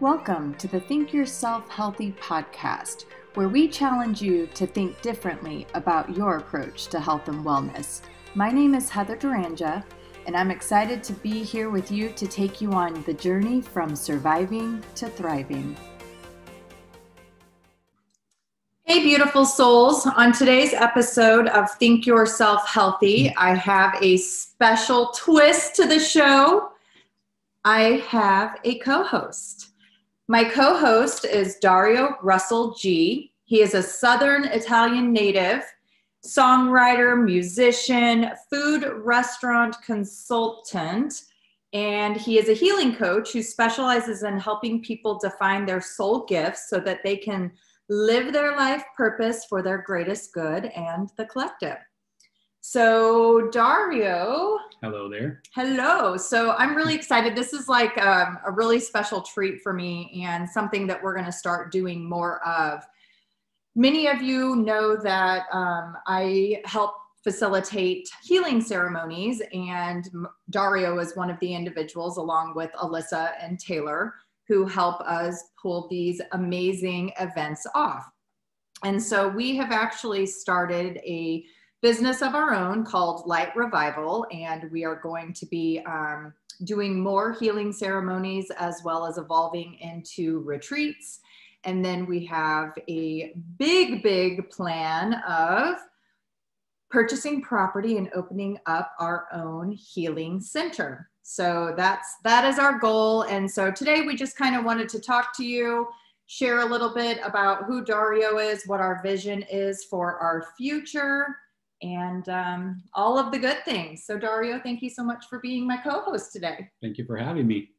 Welcome to the Think Yourself Healthy podcast, where we challenge you to think differently about your approach to health and wellness. My name is Heather Deranja, and I'm excited to be here with you to take you on the journey from surviving to thriving. Hey, beautiful souls. On today's episode of Think Yourself Healthy, I have a special twist to the show. I have a co host. My co host is Dario Russell G. He is a Southern Italian native, songwriter, musician, food restaurant consultant, and he is a healing coach who specializes in helping people define their soul gifts so that they can live their life purpose for their greatest good and the collective. So, Dario. Hello there. Hello. So, I'm really excited. This is like um, a really special treat for me and something that we're going to start doing more of. Many of you know that um, I help facilitate healing ceremonies, and Dario is one of the individuals, along with Alyssa and Taylor, who help us pull these amazing events off. And so, we have actually started a business of our own called Light Revival, and we are going to be um, doing more healing ceremonies as well as evolving into retreats. And then we have a big, big plan of purchasing property and opening up our own healing center. So that's that is our goal. And so today we just kind of wanted to talk to you, share a little bit about who Dario is, what our vision is for our future, and um, all of the good things. So, Dario, thank you so much for being my co host today. Thank you for having me.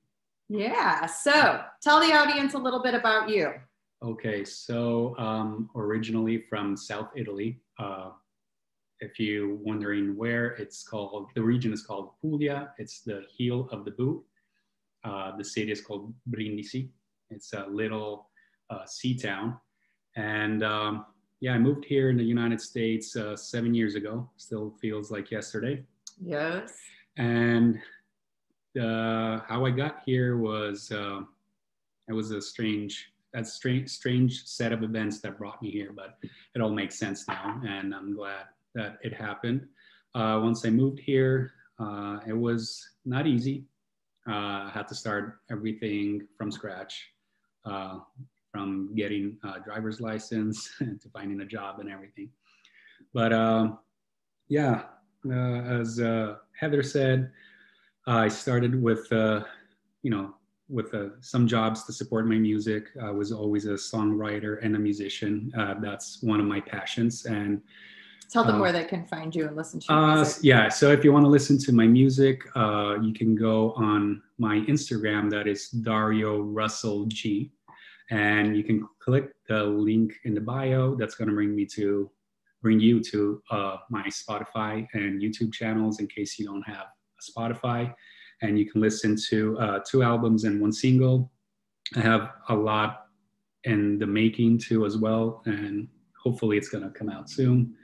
Yeah. So, tell the audience a little bit about you. Okay. So, um, originally from South Italy. Uh, if you're wondering where, it's called, the region is called Puglia. It's the heel of the boot. Uh, the city is called Brindisi. It's a little uh, sea town. And um, yeah, I moved here in the United States uh, seven years ago. Still feels like yesterday. Yes. And uh, how I got here was uh, it was a strange, a strange, strange set of events that brought me here, but it all makes sense now, and I'm glad that it happened. Uh, once I moved here, uh, it was not easy. Uh, I had to start everything from scratch from getting a driver's license to finding a job and everything. But uh, yeah, uh, as uh, Heather said, I started with, uh, you know, with uh, some jobs to support my music. I was always a songwriter and a musician. Uh, that's one of my passions. And tell them where they can find you and listen to your music. Yeah, so if you want to listen to my music, you can go on my Instagram. That is Dario Russell G and you can click the link in the bio that's going to bring me to bring you to uh, my spotify and youtube channels in case you don't have a spotify. And you can listen to uh, two albums and one single. I have a lot in the making too as well and hopefully it's going to come out soon.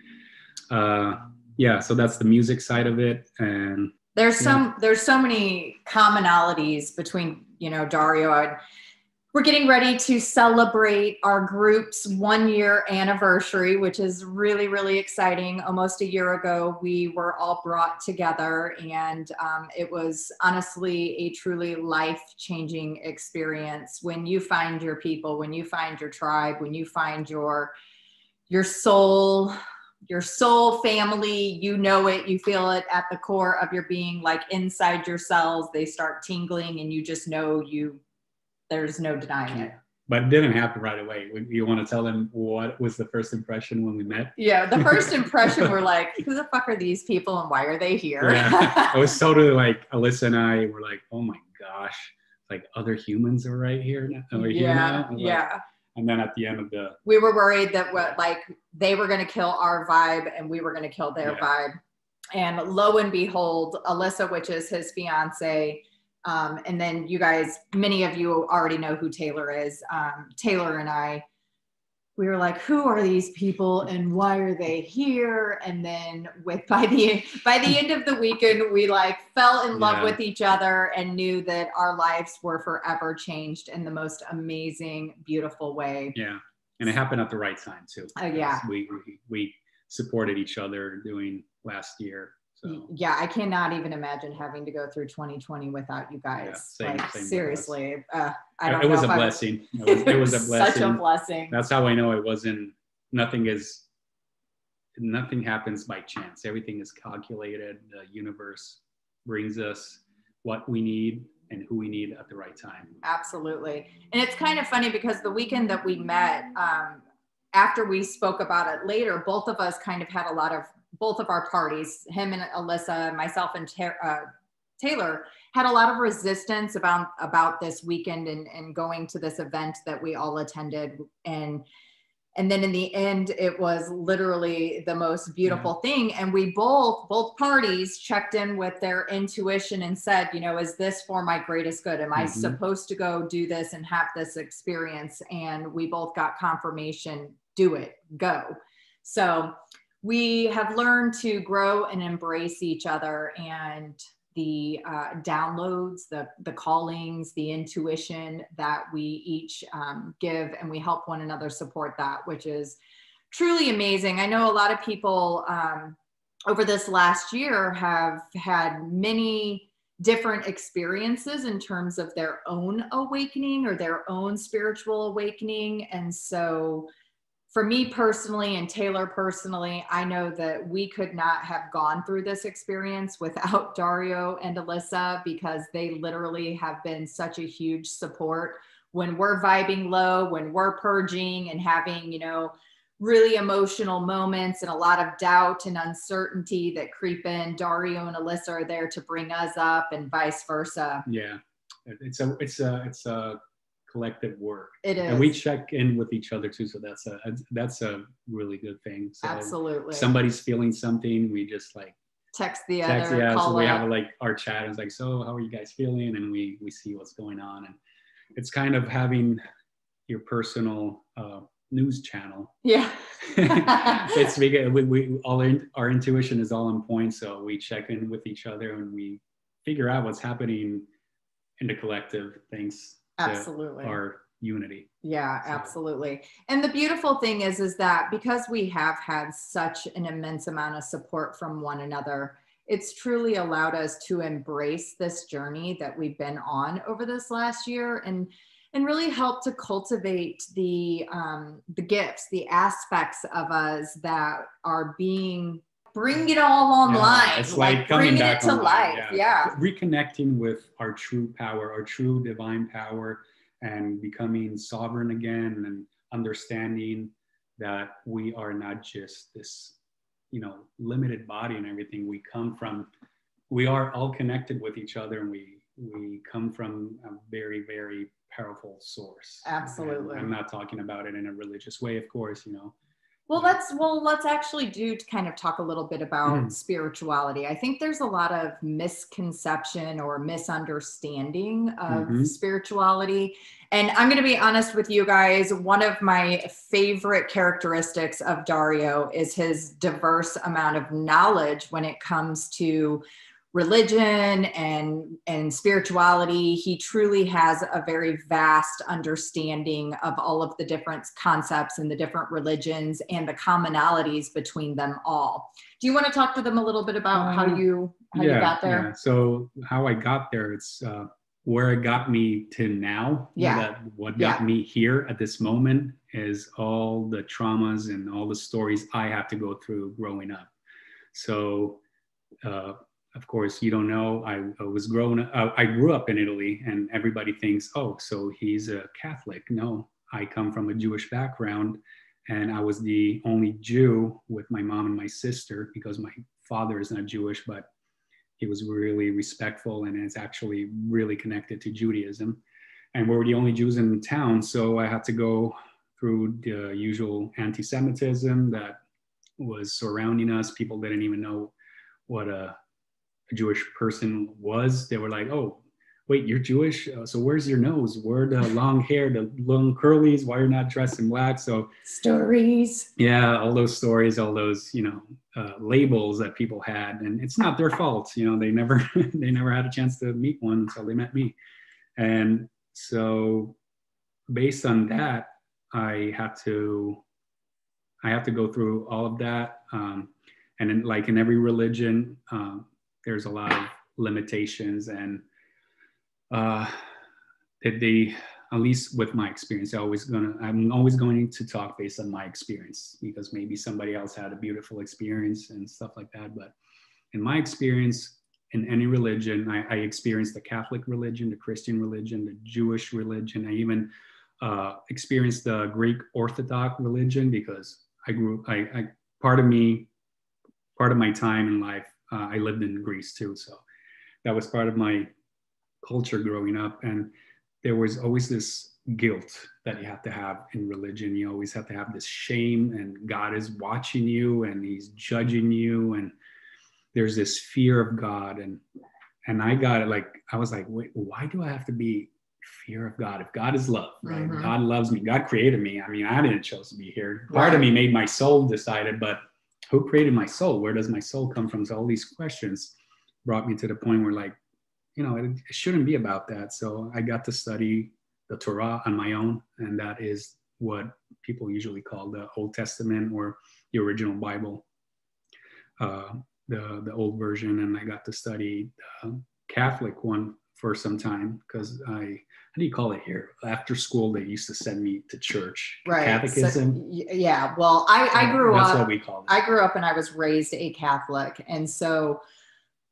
Uh, yeah so that's the music side of it and there's yeah. some there's so many commonalities between you know dario I, we're getting ready to celebrate our group's one year anniversary, which is really, really exciting. Almost a year ago, we were all brought together, and um, it was honestly a truly life changing experience. When you find your people, when you find your tribe, when you find your your soul your soul family you know it you feel it at the core of your being like inside your cells they start tingling and you just know you there's no denying it. But it didn't happen right away. You want to tell them what was the first impression when we met? Yeah, the first impression we're like, who the fuck are these people and why are they here? Yeah. I was totally like, Alyssa and I were like, oh my gosh, like other humans are right here now. Are yeah, now? yeah. and then at the end of the, we were worried that what like they were going to kill our vibe and we were going to kill their yeah. vibe. And lo and behold, Alyssa, which is his fiance, um, and then you guys, many of you already know who Taylor is. Um, Taylor and I we were like who are these people and why are they here? And then with by the by the end of the weekend we like fell in love yeah. with each other and knew that our lives were forever changed in the most amazing beautiful way. Yeah. And it happened at the right time too. Oh yeah. We, we we supported each other doing last year so. Yeah, I cannot even imagine having to go through 2020 without you guys. Yeah, same, like same seriously, uh, I don't it was a blessing. It was, it was a blessing. Such a blessing. That's how I know it wasn't. Nothing is. Nothing happens by chance. Everything is calculated. The universe brings us what we need and who we need at the right time. Absolutely, and it's kind of funny because the weekend that we met. Um, after we spoke about it later, both of us kind of had a lot of both of our parties, him and Alyssa, myself and uh, Taylor, had a lot of resistance about about this weekend and, and going to this event that we all attended. And and then in the end it was literally the most beautiful yeah. thing. And we both both parties checked in with their intuition and said you know is this for my greatest good? Am mm-hmm. i supposed to go do this and have this experience? And we both got confirmation do it. Go. So we have learned to grow and embrace each other and the uh, downloads, the, the callings, the intuition that we each um, give, and we help one another support that, which is truly amazing. I know a lot of people um, over this last year have had many different experiences in terms of their own awakening or their own spiritual awakening. And so, for me personally and Taylor personally, I know that we could not have gone through this experience without Dario and Alyssa because they literally have been such a huge support when we're vibing low, when we're purging and having, you know, really emotional moments and a lot of doubt and uncertainty that creep in. Dario and Alyssa are there to bring us up and vice versa. Yeah. It's a it's a it's a collective work. It is. And we check in with each other too. So that's a, that's a really good thing. So Absolutely. Somebody's feeling something. We just like text the text, other. Yeah. so we have like our chat. It's like, so how are you guys feeling? And we, we see what's going on. And it's kind of having your personal uh, news channel. Yeah. it's because we, we all our, our intuition is all on point. So we check in with each other and we figure out what's happening in the collective. Thanks absolutely our unity yeah so. absolutely and the beautiful thing is is that because we have had such an immense amount of support from one another it's truly allowed us to embrace this journey that we've been on over this last year and and really help to cultivate the um, the gifts the aspects of us that are being bring it all online. Yeah, it's like, like coming back to online, life. Yeah. yeah. Reconnecting with our true power, our true divine power, and becoming sovereign again and understanding that we are not just this, you know, limited body and everything. We come from, we are all connected with each other and we we come from a very, very powerful source. Absolutely. And I'm not talking about it in a religious way, of course, you know well, let's well let's actually do to kind of talk a little bit about mm. spirituality. I think there's a lot of misconception or misunderstanding of mm-hmm. spirituality. And I'm going to be honest with you guys, one of my favorite characteristics of Dario is his diverse amount of knowledge when it comes to religion and and spirituality he truly has a very vast understanding of all of the different concepts and the different religions and the commonalities between them all do you want to talk to them a little bit about um, how you how yeah, you got there yeah. so how i got there it's uh, where it got me to now yeah that what got yeah. me here at this moment is all the traumas and all the stories i have to go through growing up so uh, of course, you don't know. I, I was grown. Uh, I grew up in Italy, and everybody thinks, "Oh, so he's a Catholic." No, I come from a Jewish background, and I was the only Jew with my mom and my sister because my father is not Jewish, but he was really respectful and is actually really connected to Judaism. And we were the only Jews in town, so I had to go through the usual anti-Semitism that was surrounding us. People didn't even know what a Jewish person was, they were like, oh, wait, you're Jewish? Uh, so where's your nose? Where the long hair, the long curlies? Why you're not dressed in black? So stories. Yeah, all those stories, all those you know uh, labels that people had, and it's not their fault. You know, they never they never had a chance to meet one until they met me, and so based on that, I had to I have to go through all of that. Um, and in, like in every religion, um, there's a lot of limitations and uh, they, at least with my experience, I always gonna, I'm always going to talk based on my experience because maybe somebody else had a beautiful experience and stuff like that. But in my experience, in any religion, I, I experienced the Catholic religion, the Christian religion, the Jewish religion. I even uh, experienced the Greek Orthodox religion because I grew, I, I part of me, part of my time in life, uh, I lived in Greece too. So that was part of my culture growing up. And there was always this guilt that you have to have in religion. You always have to have this shame, and God is watching you and He's judging you. And there's this fear of God. And and I got it like I was like, wait, why do I have to be fear of God? If God is love, right? Mm-hmm. God loves me. God created me. I mean, I didn't choose to be here. Part right. of me made my soul decided, but who created my soul? Where does my soul come from? So all these questions brought me to the point where like you know, it, it shouldn't be about that. So I got to study the Torah on my own, and that is what people usually call the Old Testament or the original Bible, uh, the the old version. And I got to study the Catholic one for some time because I how do you call it here? After school, they used to send me to church. Right. Catechism. So, yeah. Well, I, I grew That's up. That's what we call it. I grew up and I was raised a Catholic, and so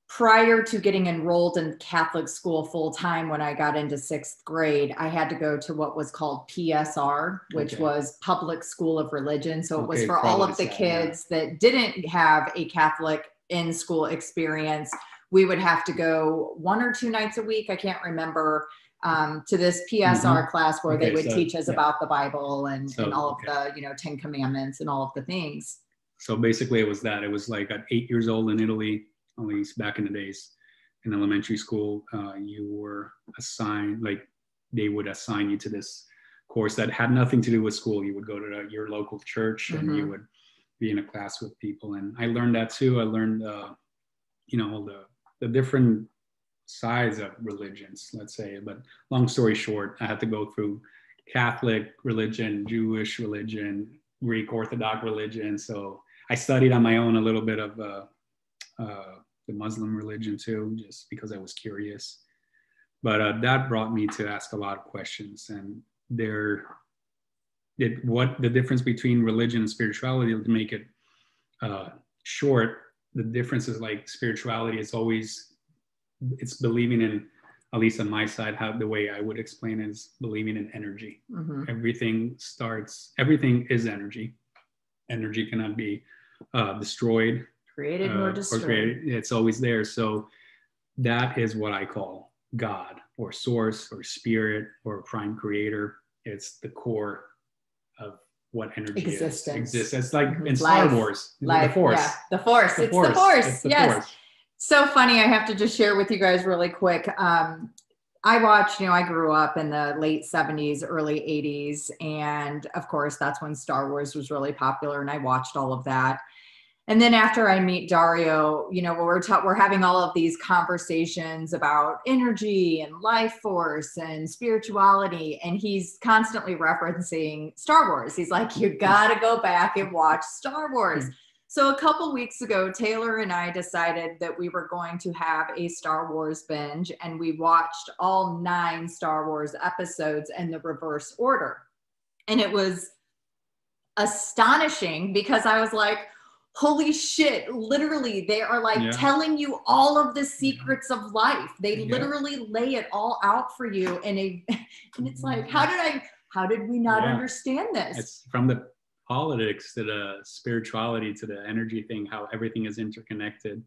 prior to getting enrolled in Catholic school full time when I got into sixth grade, I had to go to what was called PSR, which okay. was Public School of Religion. So it was for all of the kids yeah. that didn't have a Catholic in school experience. We would have to go one or two nights a week. I can't remember. Um, to this PSR mm-hmm. class where okay, they would so, teach us yeah. about the Bible and, so, and all of the, you know, 10 commandments and all of the things. So basically it was that it was like at eight years old in Italy, at least back in the days in elementary school, uh, you were assigned, like they would assign you to this course that had nothing to do with school. You would go to the, your local church and mm-hmm. you would be in a class with people. And I learned that too. I learned, uh, you know, all the, the different sides of religions, let's say. But long story short, I had to go through Catholic religion, Jewish religion, Greek Orthodox religion. So I studied on my own a little bit of uh, uh, the Muslim religion too, just because I was curious. But uh, that brought me to ask a lot of questions, and there, it, what the difference between religion and spirituality to make it uh, short. The difference is like spirituality is always it's believing in at least on my side how the way i would explain is believing in energy mm-hmm. everything starts everything is energy energy cannot be uh, destroyed created uh, destroyed. Created, it's always there. So that is what I call God or source or spirit or prime creator. It's the core of what energy Existence. is. Exists. It's like mm-hmm. in Star Wars, Life. the Force. Yeah. The Force. The it's force. the Force. It's the yes. Force. So funny. I have to just share with you guys really quick. Um, I watched, you know, I grew up in the late 70s, early 80s. And of course, that's when Star Wars was really popular. And I watched all of that and then after I meet Dario, you know, we're ta- we're having all of these conversations about energy and life force and spirituality, and he's constantly referencing Star Wars. He's like, "You got to go back and watch Star Wars." So a couple weeks ago, Taylor and I decided that we were going to have a Star Wars binge, and we watched all nine Star Wars episodes in the reverse order, and it was astonishing because I was like holy shit literally they are like yeah. telling you all of the secrets of life they yeah. literally lay it all out for you and a and it's like mm-hmm. how did i how did we not yeah. understand this it's from the politics to the spirituality to the energy thing how everything is interconnected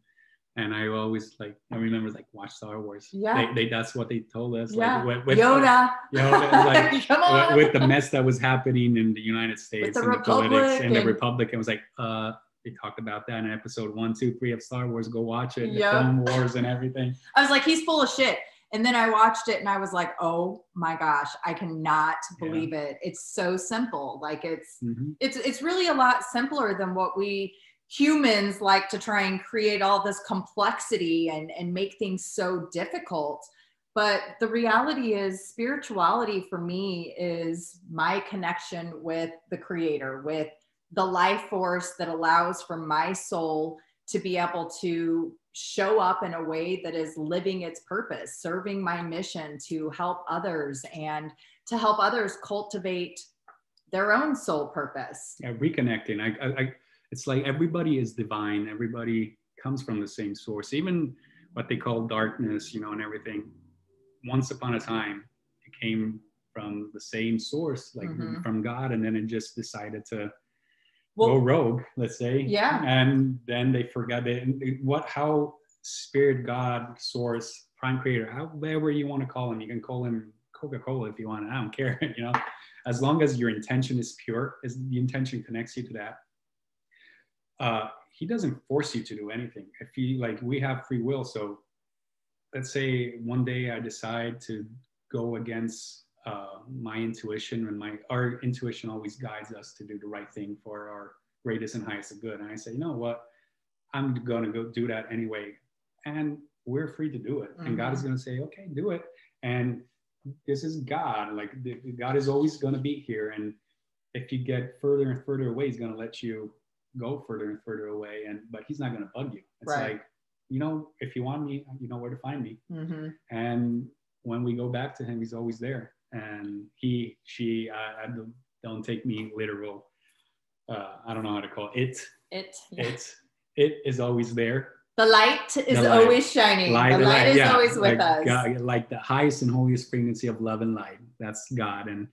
and I always like I remember like watch Star Wars. Yeah, they, they that's what they told us. Yeah, like, with, with Yoda. The, Yoda like, Come on. With, with, the mess that was happening in the United States the and Republic the politics and, and the Republic, it was like, uh, they talked about that in episode one, two, three of Star Wars. Go watch it. The Clone Wars and everything. I was like, he's full of shit. And then I watched it and I was like, oh my gosh, I cannot believe Yeah. it. It's so simple. Like it's Mhm. it's it's really a lot simpler than what we humans like to try and create all this complexity and and make things so difficult but the reality is spirituality for me is my connection with the creator with the life force that allows for my soul to be able to show up in a way that is living its purpose serving my mission to help others and to help others cultivate their own soul purpose yeah, reconnecting. I, I, I, it's like everybody is divine. Everybody comes from the same source. Even what they call darkness, you know, and everything. Once upon a time, it came from the same source, like Mhm. from God, and then it just decided to well go rogue, let's say. Yeah. And then they forgot it. What, how spirit, God, source, prime creator, however you want to call him, you can call him Coca-Cola if you want. I don't care. You know, as long as your intention is pure, as the intention connects you to that, uh, he doesn't force you to do anything. If you like, we have free will. So let's say one day I decide to go against uh, my intuition and my our intuition always guides us to do the right thing for our greatest and highest good. And I say, you know what? I'm gonna go do that anyway. And we're free to do it. And God is gonna say, okay, do it. And this is God. Like the- God is always gonna be here. And if you get further and further away, He's gonna let you go further and further away. And but He's not gonna bug you. It's Right. like, you know, if you want me, you know where to find me. mhm. And when we go back to him, he's always there. And he, she, I, I don't, don't take me literal. Uh, I don't know how to call it. it It, it is always there. the light is The light. always shining the light, light, is yeah, always with like us God, like the highest and holiest frequency of love and light. That's God. And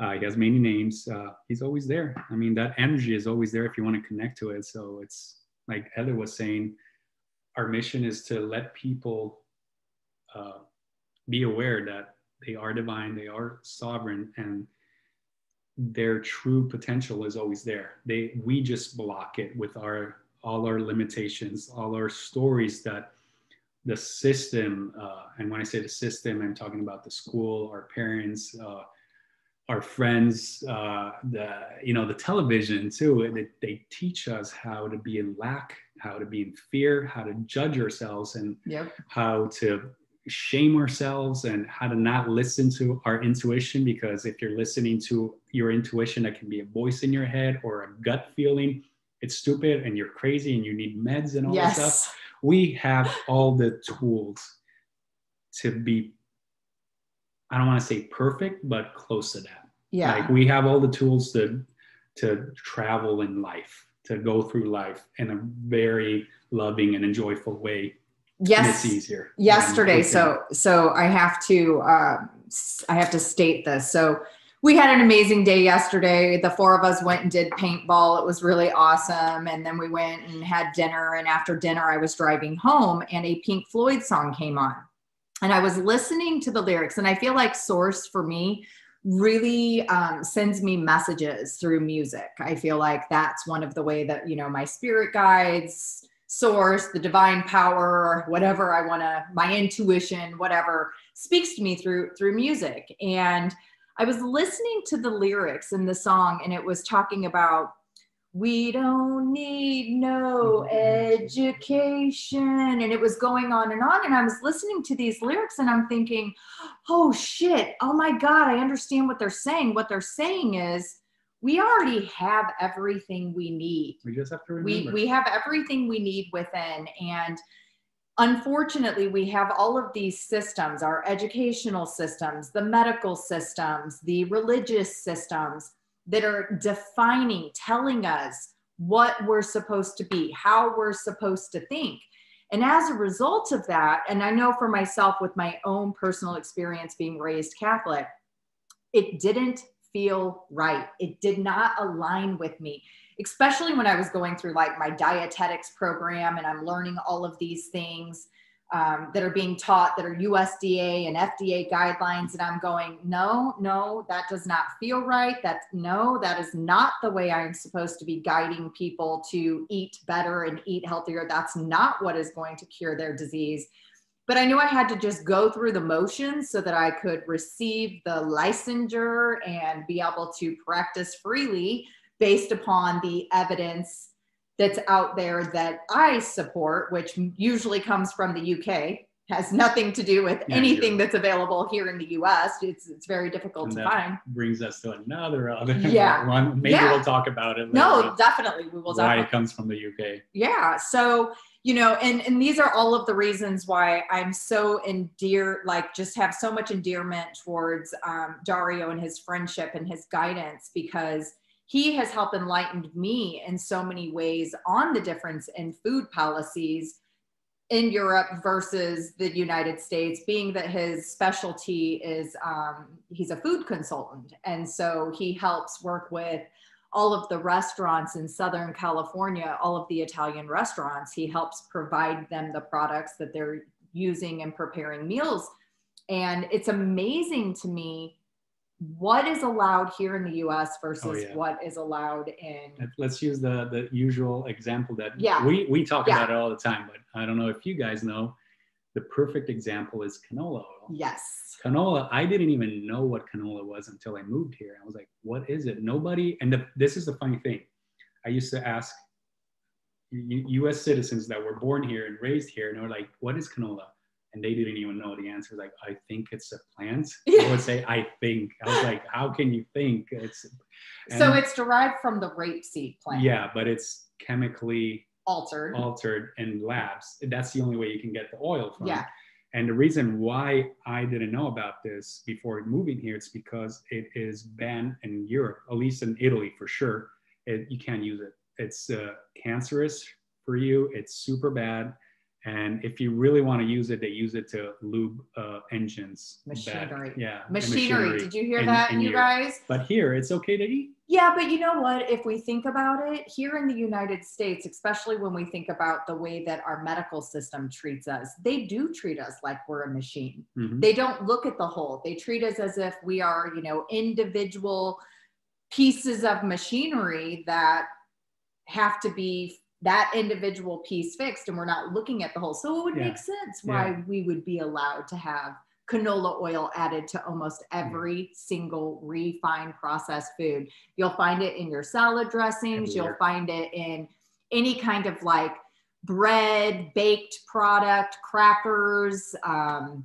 uh, he has many names. Uh, he's always there. I mean, that energy is always there if you want to connect to it. So it's like Heather was saying, our mission is to let people uh, be aware that they are divine, they are sovereign, and their true potential is always there. They we just block it with our all our limitations, all our stories that the system, uh, and when I say the system, I'm talking about the school, our parents, uh, our friends, uh, the you know the television too. They, they teach us how to be in lack, how to be in fear, how to judge ourselves, and yep how to shame ourselves and how to not listen to our intuition because if you're listening to your intuition that can be a voice in your head or a gut feeling. It's stupid and you're crazy and you need meds and all that stuff. We have all the tools to be i don't want to say perfect but close to that. Yeah. Like we have all the tools to to travel in life to go through life in a very loving and enjoyful way yes it's easier. Yesterday so so i have to uh, i have to state this. So we had an amazing day yesterday. The four of us went and did paintball. It was really awesome. And then we went and had dinner. And after dinner i was driving home and a pink floyd song came on. And i was listening to the lyrics. And i feel like source for me really um, sends me messages through music. I feel like that's one of the way that you know my spirit guides source the divine power whatever i want to my intuition whatever speaks to me through through music. And i was listening to the lyrics in the song and it was talking about we don't need no education. And it was going on and on and i was listening to these lyrics and i'm thinking oh shit. Oh my god i understand what they're saying. What they're saying is we already have everything we need We just have to remember. we we have everything we need within and unfortunately we have all of these systems our educational systems the medical systems the religious systems that are defining telling us what we're supposed to be how we're supposed to think and as a result of that and i know for myself with my own personal experience being raised catholic it didn't feel right it did not align with me especially when I was going through like my dietetics program and I'm learning all of these things um, that are being taught that are USDA and FDA guidelines. And I'm going, no, no, that does not feel right. That's no, that is not the way I'm supposed to be guiding people to eat better and eat healthier. That's not what is going to cure their disease. But I knew I had to just go through the motions so that I could receive the licensure and be able to practice freely based upon the evidence that's out there that I support, which usually comes from the UK, has nothing to do with Yeah, anything you're- that's available here in the US. It's it's very difficult And to find. brings us to another other Yeah. one. Maybe Yeah. we'll talk about it later. No, definitely we will why definitely it comes from the UK. yeah so you know and and these are all of the reasons why i'm so endear like just have so much endearment towards um, dario and his friendship and his guidance because he has helped enlightened me in so many ways on the difference in food policies in Europe versus the United States, being that his specialty is um, he's a food consultant. And so he helps work with all of the restaurants in Southern California, all of the Italian restaurants. He helps provide them the products that they're using and preparing meals. And it's amazing to me what is allowed here in the US versus Oh, yeah. what is allowed in. Let- Let's use the the usual example that Yeah. we we talk Yeah. about it all the time, but I don't know if you guys know. The perfect example is canola oil. Yes. Canola, I didn't even know what canola was until I moved here. I was like, what is it? Nobody, and the, this is the funny thing. I used to ask U- US citizens that were born here and raised here, and they were like, what is canola? And they didn't even know the answer. Like, I think it's a plant. Yeah. They would say, I think. I was like, how can you think? It's so it's derived from the rapeseed plant. yeah, but it's chemically Altered. altered in labs. That's the only way you can get the oil from. Yeah. And the reason why I didn't know about this before moving here, it's because it is banned in Europe, at least in Italy for sure. It, you can't use it. It's uh, cancerous for you. It's super bad. And if you really want to use it, they use it to lube uh, engines. back. Machinery. Yeah. and Machinery. Did you hear in- that, in you Europe. guys? But here, it's okay to eat. Yeah, but you know what? If we think about it, here in the United States, especially when we think about the way that our medical system treats us, they do treat us like we're a machine. Mhm. They don't look at the whole. They treat us as if we are, you know, individual pieces of machinery that have to be that individual piece fixed and we're not looking at the whole. So it would Yeah. make sense why we would be allowed to have canola oil added to almost every single refined processed food. You'll find it in your salad dressings, you'll find it in any kind of like bread, baked product, crackers. Um,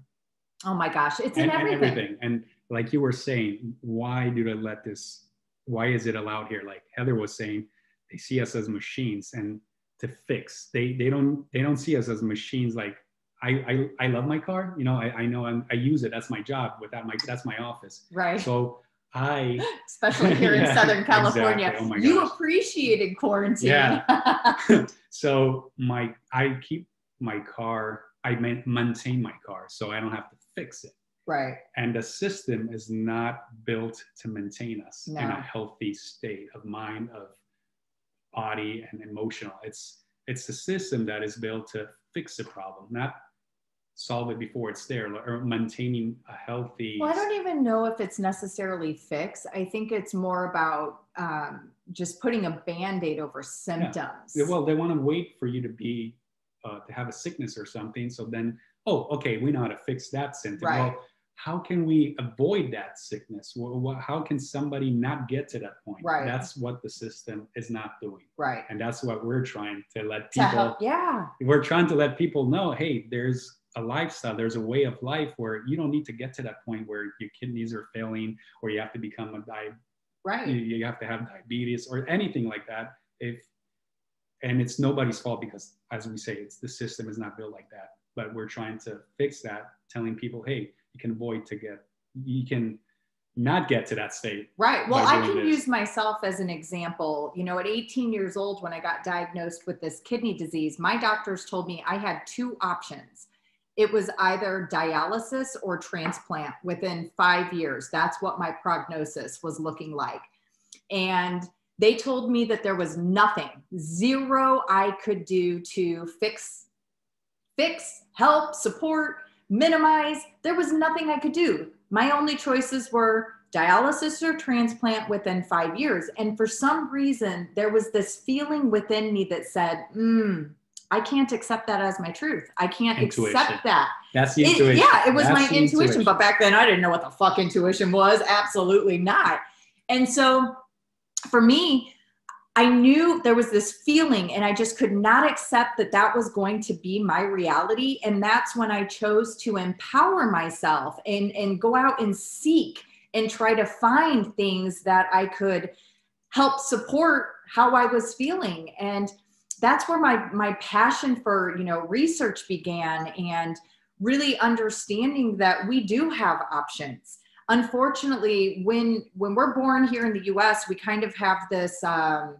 oh my gosh, it's in and, and everything. everything. And like you were saying, why do they let this? Why is it allowed here? Like Heather was saying, they see us as machines and to fix. They they don't they don't see us as machines. Like I I, I love my car. You know I, I know I'm, I use it. That's my job. Without my that's my office. Right. So I Especially here in Southern California. exactly. Oh my you appreciated quarantine. Yeah. so my I keep my car. I maintain my car, so I don't have to fix it. right. and the system is not built to maintain us in a healthy state of mind of body and emotional it's it's the system that is built to fix the problem not solve it before it's there or maintaining a healthy Well, I don't even know if it's necessarily fix I think it's more about um, just putting a band aid over symptoms. Yeah, well they want to wait for you to be uh, to have a sickness or something so then oh okay we know how to fix that symptom Right. well how can we avoid that sickness how can somebody not get to that point Right. that's what the system is not doing right. and that's what we're trying to let To people help. Yeah. we're trying to let people know hey there's a lifestyle there's a way of life where you don't need to get to that point where your kidneys are failing or you have to become a di- Right. you, you have to have diabetes or anything like that if and it's nobody's fault because as we say it's the system is not built like that but we're trying to fix that telling people hey you can avoid to get you can not get to that state Right. Well, I can this. use myself as an example. You know, at 18 years old, when I got diagnosed with this kidney disease, my doctors told me I had two options. It was either dialysis or transplant within five years. That's what my prognosis was looking like. And they told me that there was nothing, zero I could do to fix, fix, help, support, minimize. There was nothing I could do. My only choices were dialysis or transplant within five years. And for some reason, there was this feeling within me that said, mm, I can't accept that as my truth. I can't Intuition. accept that. That's the It- intuition. yeah, it was That's my the intuition, but back then I didn't know what the fuck intuition was. Absolutely not. And so for me, I knew there was this feeling, and I just could not accept that that was going to be my reality. And that's when I chose to empower myself and, and go out and seek and try to find things that I could help support how I was feeling. And that's where my my passion for you know research began and really understanding that we do have options unfortunately when when we're born here in the us we kind of have this um,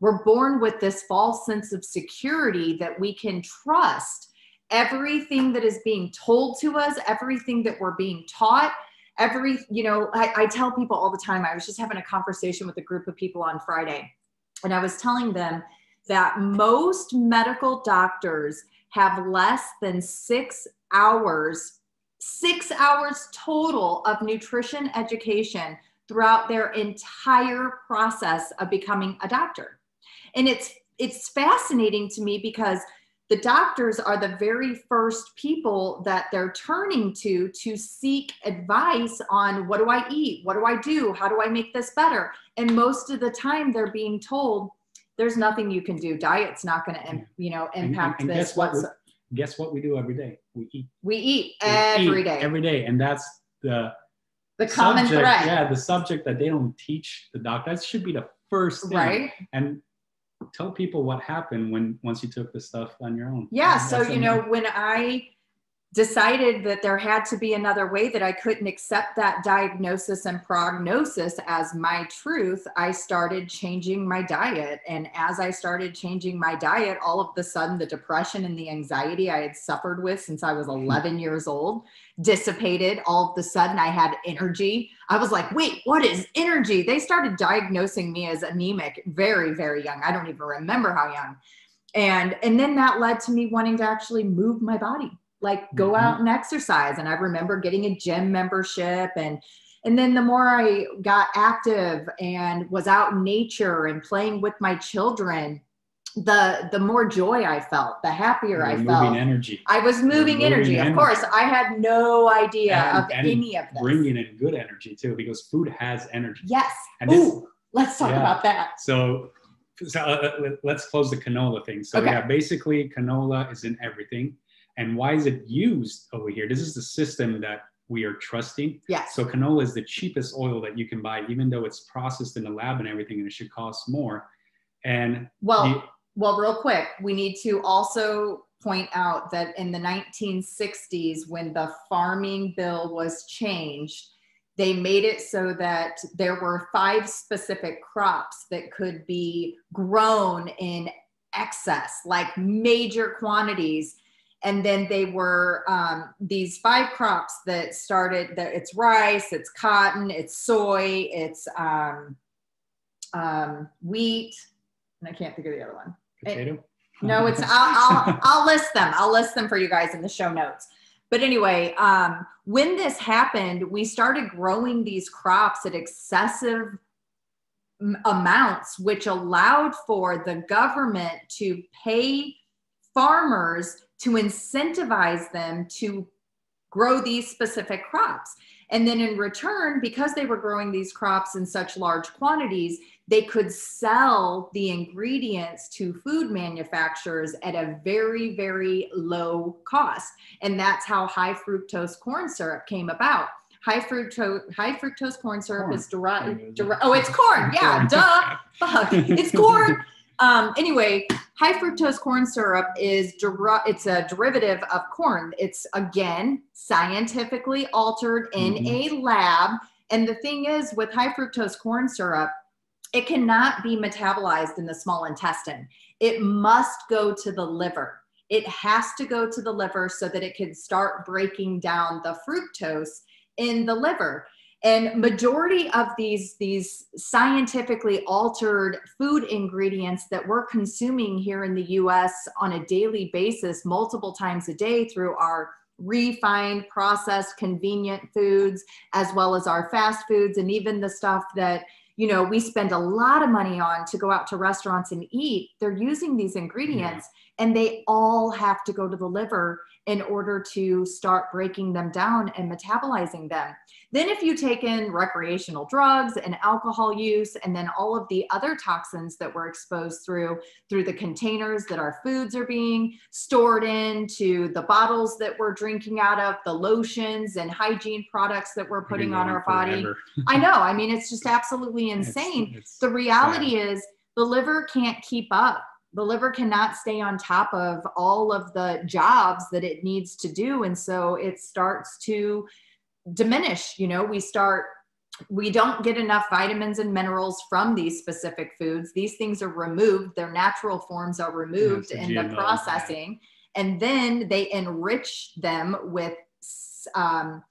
we're born with this false sense of security that we can trust everything that is being told to us everything that we're being taught every you know I, I tell people all the time i was just having a conversation with a group of people on friday and i was telling them that most medical doctors have less than six hours, six hours total of nutrition education throughout their entire process of becoming a doctor. And it's it's fascinating to me because the doctors are the very first people that they're turning to to seek advice on what do I eat? What do I do? How do I make this better? And most of the time they're being told there's nothing you can do. Diet's not going to, you know, And- and- impact and this. guess what? Guess what we do every day? We eat we eat We every eat day. Every day, and that's the the common subject, thread, Yeah, the subject that they don't teach the doctor. That should be the first thing. right? And tell people what happened when once you took the stuff on your own. Yeah. So, you know, when I decided that there had to be another way that I couldn't accept that diagnosis and prognosis as my truth, I started changing my diet. And as I started changing my diet, all of the sudden the depression and the anxiety I had suffered with since I was Hmm. 11 years old dissipated. All of the sudden I had energy. I was like, wait, what is energy? They started diagnosing me as anemic very, very young. I don't even remember how young. And and then that led to me wanting to actually move my body like go Mhm. out and exercise and i remember getting a gym membership and and then the more i got active and was out in nature and playing with my children the the more joy i felt the happier i felt moving energy, i was moving, moving energy. of course i had no idea And- of and any of this bringing in good energy too, because food has energy. yes And this- let's talk Yeah. about that So, so uh, uh, let's close the canola thing. So Okay. yeah, basically canola is in everything. And why is it used over here? This is the system that we are trusting. yes So canola is the cheapest oil that you can buy, even though it's processed in the lab and everything, and it should cost more. And well the- Well, real quick, we need to also point out that in the 1960s, when the farming bill was changed, they made it so that there were five specific crops that could be grown in excess, like major quantities. And then they were um, these five crops that started that it's rice, it's cotton, it's soy, it's um, um, wheat, and I can't think of the other one. potato. No, it's I'll, I'll I'll list them. I'll list them for you guys in the show notes. But anyway, um, when this happened, we started growing these crops at excessive amounts, which allowed for the government to pay farmers to incentivize them to grow these specific crops. And then in return, because they were growing these crops in such large quantities, they could sell the ingredients to food manufacturers at a very, very low cost. And that's how high fructose corn syrup came about. High fructose, high fructose corn syrup Corn. is derived. Deri- oh, it's corn. Yeah, duh. Fuck. It's corn. Um, anyway, high fructose corn syrup is it's a derivative of corn. It's again scientifically altered in Mhm. a lab. And the thing is, with high fructose corn syrup, it cannot be metabolized in the small intestine. It must go to the liver. It has to go to the liver so that it can start breaking down the fructose in the liver and majority of these these scientifically altered food ingredients that we're consuming here in the US on a daily basis multiple times a day through our refined processed convenient foods as well as our fast foods and even the stuff that you know we spend a lot of money on to go out to restaurants and eat they're using these ingredients and they all have to go to the liver in order to start breaking them down and metabolizing them. Then, if you take in recreational drugs and alcohol use, and then all of the other toxins that we're exposed through through the containers that our foods are being stored in, to the bottles that we're drinking out of, the lotions and hygiene products that we're putting on our body. I know. I mean, it's just absolutely insane. It's, it's the reality sad. is the liver can't keep up the liver cannot stay on top of all of the jobs that it needs to do. And so it starts to diminish you know we start we don't get enough vitamins and minerals from these specific foods. These things are removed their natural forms are removed in the processing. And then they enrich them with um,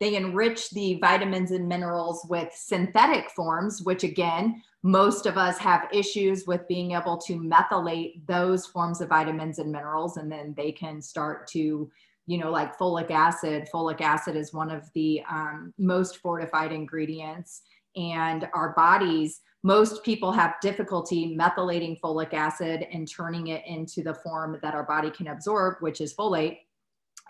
they enrich the vitamins and minerals with synthetic forms which again most of us have issues with being able to methylate those forms of vitamins and minerals and then they can start to you know like folic acid. Folic acid is one of the um, most fortified ingredients and our bodies most people have difficulty methylating folic acid and turning it into the form that our body can absorb which is folate.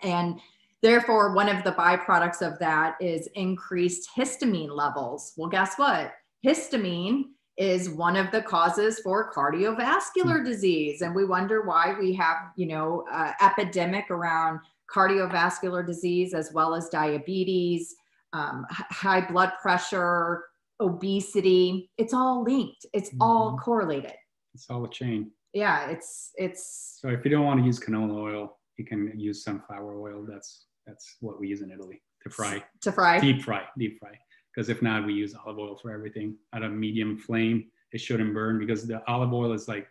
And therefore one of the byproducts of that is increased histamine levels. Well guess what? Histamine is one of the causes for cardiovascular hmm. disease. And we wonder why we have you know uh, epidemic around cardiovascular disease as well as diabetes um, high blood pressure obesity. It's all linked. It's mm-hmm. all correlated. It's all a chain. Yeah it's it's so if you don't want to use canola oil you can use sunflower oil. That's that's what we use in italy to fry. To fry. Deep fry deep fry because if not, we use olive oil for everything at a medium flame. It shouldn't burn because the olive oil is like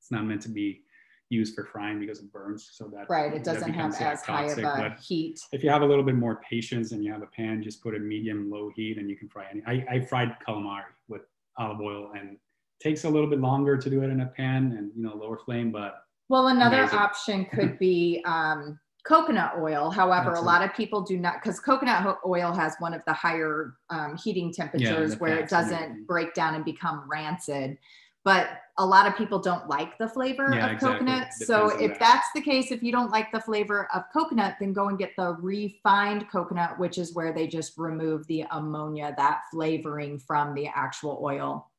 it's not meant to be used for frying because it burns. So that right, it doesn't have as high of a heat. If you have a little bit more patience and you have a pan, just put a medium low heat and you can fry any. I, I fried calamari with olive oil and takes a little bit longer to do it in a pan and you know lower flame, but well, another amazing. option could be um, coconut oil. However, That's a lot of people do not because coconut oil has one of the higher um, heating temperatures yeah, where it doesn't break down and become rancid. But a lot of people don't like the flavor yeah, of exactly. coconut. So if that. that's the case, if you don't like the flavor of coconut, then go and get the refined coconut, which is where they just remove the ammonia, that flavoring from the actual oil.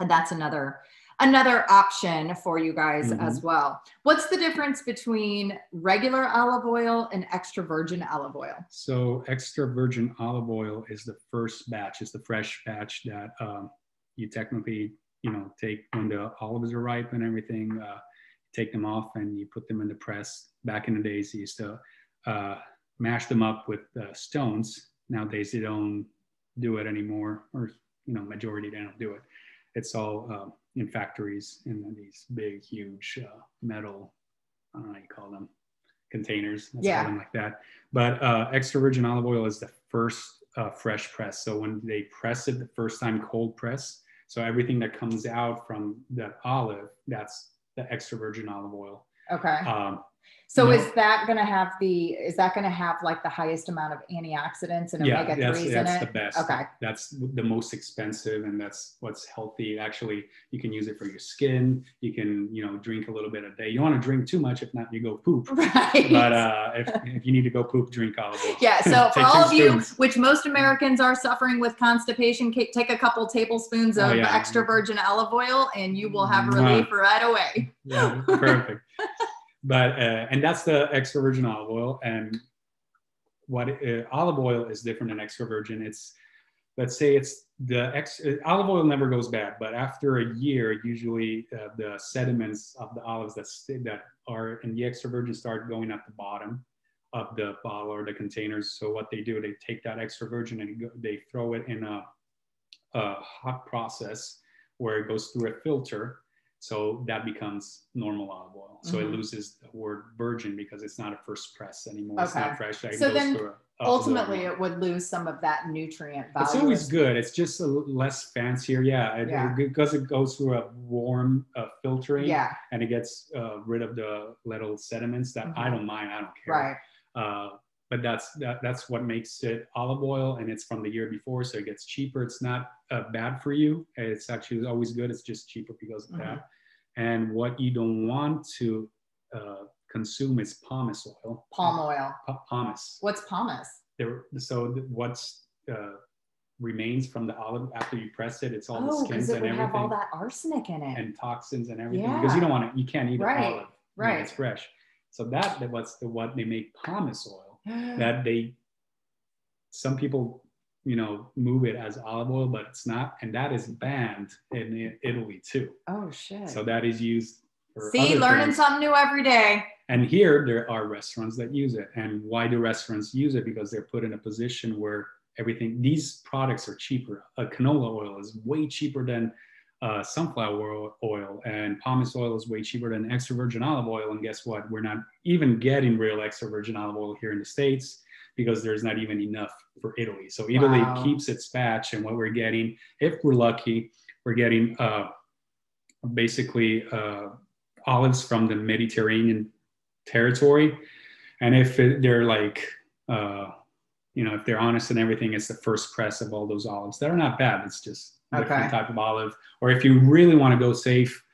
And that's another another option for you guys mm-hmm. as well. What's the difference between regular olive oil and extra virgin olive oil? So extra virgin olive oil is the first batch, is the fresh batch that um, you technically, you know, take when the olives are ripe and everything, uh, take them off and you put them in the press. Back in the days, you used to uh, mash them up with uh, stones. Nowadays, they don't do it anymore, or you know, majority they don't do it. It's all um, in factories in these big, huge uh, metal, I don't know how you call them, containers. Let's yeah. like that. But uh, extra virgin olive oil is the first uh, fresh press. So when they press it the first time, cold press. So everything that comes out from the olive, that's the extra virgin olive oil. Okay. Um, so no. is that going to have the is that going to have like the highest amount of antioxidants and omega yeah, that's, 3s that's in it? the best. Okay. That's the most expensive and that's what's healthy. Actually, you can use it for your skin. You can, you know, drink a little bit a day. You want to drink too much, if not, you go poop. Right. But uh, if, if you need to go poop, drink olive oil. Yeah. So for all of you, which most Americans are suffering with constipation, take a couple tablespoons oh, of oh, yeah. extra virgin olive oil and you will have relief right away. Yeah, perfect but uh, and that's the extra virgin olive oil. And what uh, olive oil is different than extra virgin. It's let's say it's the ex, uh, olive oil never goes bad but after a year usually uh, the sediments of the olives that that are in the extra virgin start going at the bottom of the bottle or the containers. So what they do they take that extra virgin and go, they throw it in a, a hot process where it goes through a filter so that becomes normal olive oil. So mm-hmm. it loses the word virgin because it's not a first press anymore. Okay. It's not fresh. It so then a, ultimately it would lose some of that nutrient value. It's always good. It's just a less fancier. Yeah. It, yeah. because it goes through a warm uh, filtering yeah. and it gets uh, rid of the little sediments that mm-hmm. I don't mind. I don't care. Right. Uh, but that's that, that's what makes it olive oil and it's from the year before so it gets cheaper it's not uh, bad for you it's actually always good it's just cheaper because of mm-hmm. that and what you don't want to uh, consume is pomace oil. Palm oil. Pa- pomace. What's pomace? There, so what's uh, remains from the olive after you press it? It's all Oh, the skins it and would have all everything that arsenic in it. and toxins and everything Yeah. because you don't want to. You can't eat Right, olive when right. it's fresh. So that that what's the what they make pomace oil that they some people you know move it as olive oil but it's not and that is banned in italy too oh shit. so that is used for See, learning things. something new every day. and here there are restaurants that use it and why do restaurants use it because they're put in a position where everything these products are cheaper a canola oil is way cheaper than uh, sunflower oil, and pomace oil is way cheaper than extra virgin olive oil. And guess what? We're not even getting real extra virgin olive oil here in the states because there's not even enough for italy. So italy Wow. keeps its batch and what we're getting if we're lucky we're getting uh, basically uh, olives from the mediterranean territory. And if it, they're like uh, you know if they're honest and everything it's the first press of all those olives that are not bad. It's just a different Okay. type of olive or if you really want to go safe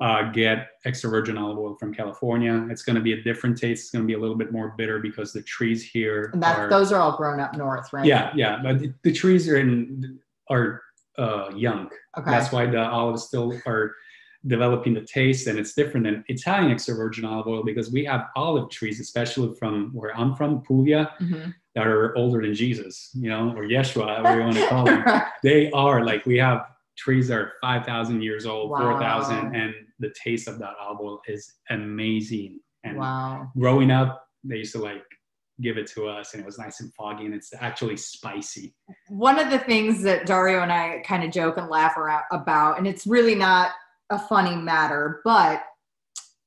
uh, get extra virgin olive oil from california it's going to be a different taste it's going to be a little bit more bitter because the trees here And that are those are all grown up north, right? yeah yeah but the, the trees are in are uh, young Okay. that's why the olives still are developing the taste, and it's different than Italian extra virgin olive oil because we have olive trees, especially from where I'm from, Puglia, Mhm. That are older than Jesus, you know, or Yeshua, however you want to call them. They are like we have trees that are five thousand years old, Wow. four thousand, and the taste of that olive oil is amazing. And wow. growing up, they used to like give it to us, and it was nice and foggy, and it's actually spicy. One of the things that Dario and I kind of joke and laugh around about, and it's really not a funny matter, but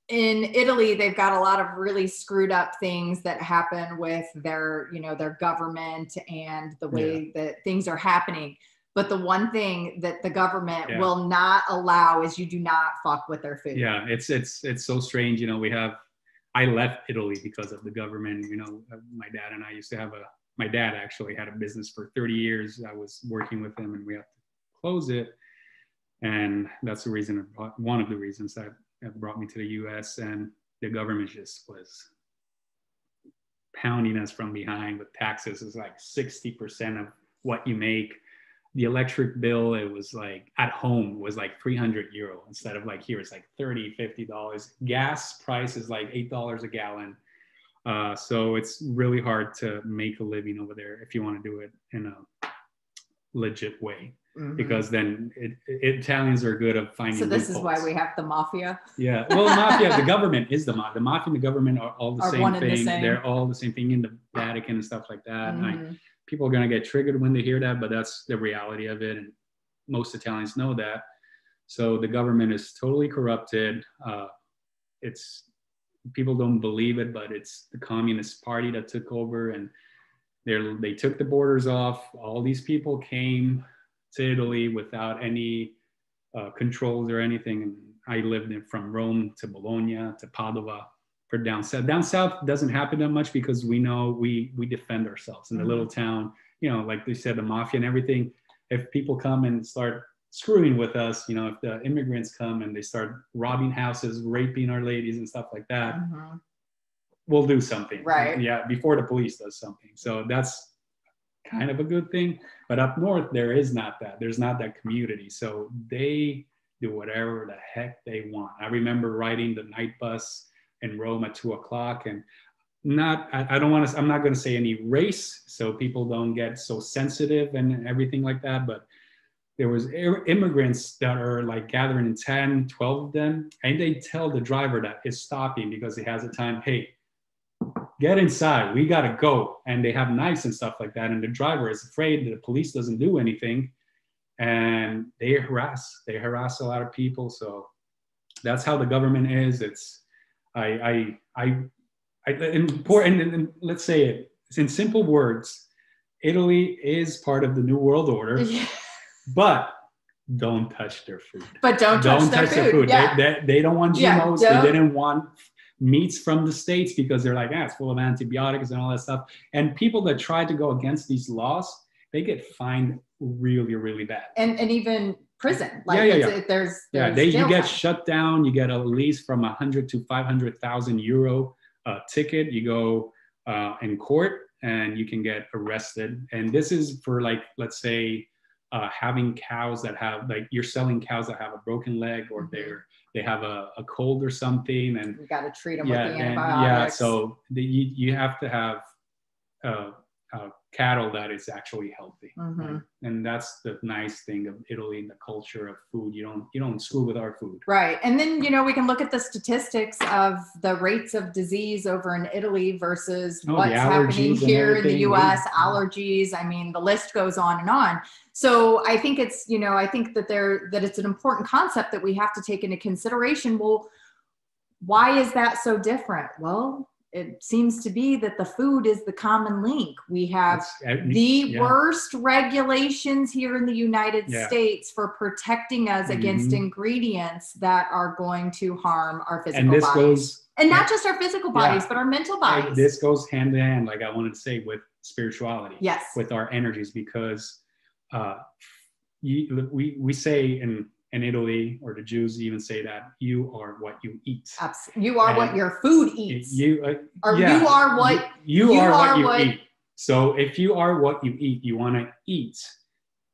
in Italy, they've got a lot of really screwed up things that happen with their, you know, their government and the way that things are happening. But the one thing that the government Yeah. will not allow is you do not fuck with their food. yeah it's it's it's so strange you know we have i left italy because of the government you know uh, my dad and i used to have a my dad actually had a business for 30 years i was working with him and we had to close it and that's the reason one of the reasons that, that brought me to the us and the government just was pounding us from behind with taxes. Is like 60% of what you make. The electric bill it was like at home was like 300 euro instead of like here it's like 30 50 dollars. Gas price is like eight dollars a gallon. Uh, so it's really hard to make a living over there if you want to do it in a legit way Mhm. because then it, it, italians are good at finding so this is why we have the mafia. yeah well mafia the government is the mafia the mafia and the government are all the Are same and the thing same. they're all the same thing in the vatican and stuff like that Mhm. people are going to get triggered when they hear that, but that's the reality of it. And most Italians know that. So the government is totally corrupted. Uh, it's people don't believe it, but it's the Communist Party that took over, and They're, they took the borders off. All these people came to Italy without any uh, controls or anything. And I lived in, from Rome to Bologna to Padova for down south. Down south doesn't happen that much because we know we we defend ourselves in the Mhm. little town. You know, like they said, the mafia and everything. If people come and start screwing with us, you know, if the immigrants come and they start robbing houses, raping our ladies and stuff like that, Mhm. we'll do something. Right. Yeah, before the police does something. So that's kind of a good thing. But up north, there is not that. There's not that community. So they do whatever the heck they want. I remember riding the night bus in Rome at two o'clock and not I, I don't want to I'm not going to say any race so people don't get so sensitive and everything like that but there was immigrants that are like gathering in 10 12 of them and they tell the driver that is stopping because he has a time hey get inside we got to go and they have knives and stuff like that and the driver is afraid that the police doesn't do anything and they harass they harass a lot of people so that's how the government is it's i i i, I and, and, and let's say it in simple words italy is part of the new world order Yeah. but don't touch their food But don't touch, don't their, touch food. their food. Yeah. They, they, they don't want Yeah, GMOs. don't- They didn't want meats from the states because they're like, ah, it's full of antibiotics and all that stuff. And people that try to go against these laws, they get fined really, really bad. and and even prison. Like Yeah, yeah, yeah. it- there's, Yeah, they, you get time. shut down. You get a lease from a hundred to five hundred thousand euro uh, ticket. You go uh, in court and you can get arrested. And this is for like, let's say, uh, having cows that have like you're selling cows that have a broken leg or Mhm. they're they have a, a cold or something and We got to treat them yeah with the and, antibiotics. yeah so the, you, you have to have uh, uh, cattle that is actually healthy Mhm. right? and that's the nice thing of italy and the culture of food you don't you don't screw with our food Right. And then, you know, we can look at the statistics of the rates of disease over in Italy versus Oh, what's happening here in the US, yeah. allergies. I mean, the list goes on and on. So I think it's, you know, I think that there that it's an important concept that we have to take into consideration. Well, why is that so different? Well, it seems to be that the food is the common link. We have uh, the yeah. worst regulations here in the United Yeah. States for protecting us against Mhm. ingredients that are going to harm our physical and this bodies. goes and not just our physical Yeah. bodies, but our mental bodies. this goes hand in hand like i wanted to say with spirituality yes. with our energies because uh, you, we, we say in, in Italy, or the Jews even say that you are what you eat. Abs- you are what your food eats. You, uh, or yeah, you are what you, you are, are what you what- eat. So if you are what you eat, you want to eat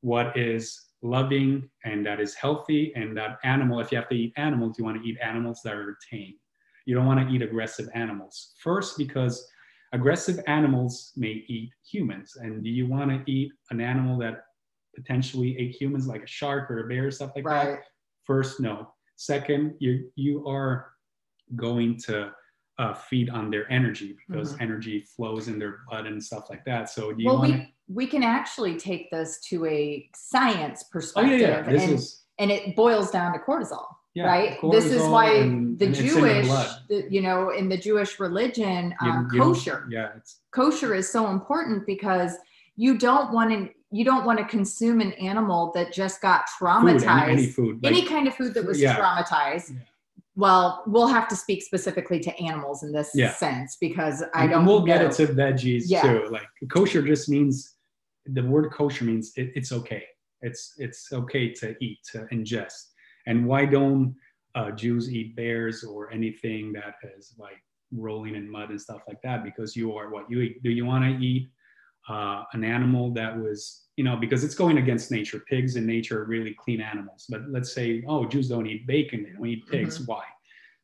what is loving and that is healthy and that animal. If you have to eat animals, you want to eat animals that are tame. You don't want to eat aggressive animals. First, because aggressive animals may eat humans. And do you want to eat an animal that potentially ate humans like a shark or a bear or stuff like that? right. First, no. Second, you you are going to uh, feed on their energy because Mhm. energy flows in their blood and stuff like that. So do you Well, want we we can actually take this to a science perspective, Oh yeah, yeah. This and, is and it boils down to cortisol. yeah, right this is why and- the and jewish blood. the, you know in the jewish religion um, you don't- kosher Yeah, it's kosher is so important because you don't want to you don't want to consume an animal that just got food, traumatized any, any food. any kind of food that was Yeah. traumatized Yeah. well we'll have to speak specifically to animals in this Yeah. sense because i and don't we'll get it to veggies too. Like kosher just means the word kosher means it, it's okay. It's it's okay to eat to ingest. And why don't uh, Jews eat bears or anything that is like rolling in mud and stuff like that? Because you are what you eat. Do you want to eat uh, an animal that was you know because it's going against nature? Pigs in nature are really clean animals. But let's say oh Jews don't eat bacon. They don't eat pigs. Why?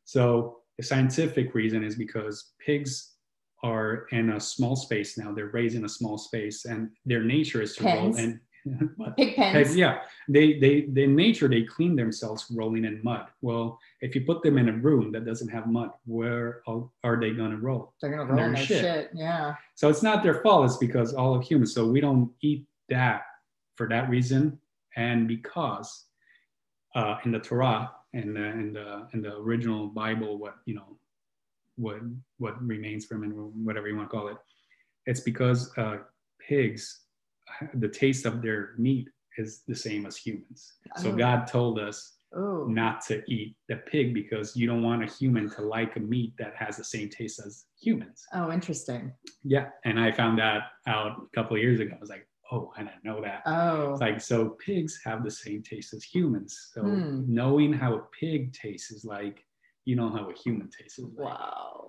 So the scientific reason is because pigs are in a small space now. They're raised in a small space, and their nature is to roll and? pig pens Pigs, yeah, they they they in nature they clean themselves rolling in mud. Well, if you put them in a room that doesn't have mud, where are- are they gonna roll? they're gonna roll they're their shit. shit. yeah So it's not their fault. It's because all of humans. So we don't eat that for that reason, and because uh, in the Torah and the in the in the original Bible, what you know, what what remains from it, or whatever you want to call it, it's because uh, pigs, the taste of their meat is the same as humans. So Oh. God told us oh not to eat the pig because you don't want a human to like a meat that has the same taste as humans. oh interesting Yeah, and I found that out a couple of years ago. I was like, oh, I didn't know that. oh It's like so pigs have the same taste as humans. So Hmm. knowing how a pig tastes is like you know how a human tastes. Like. Wow.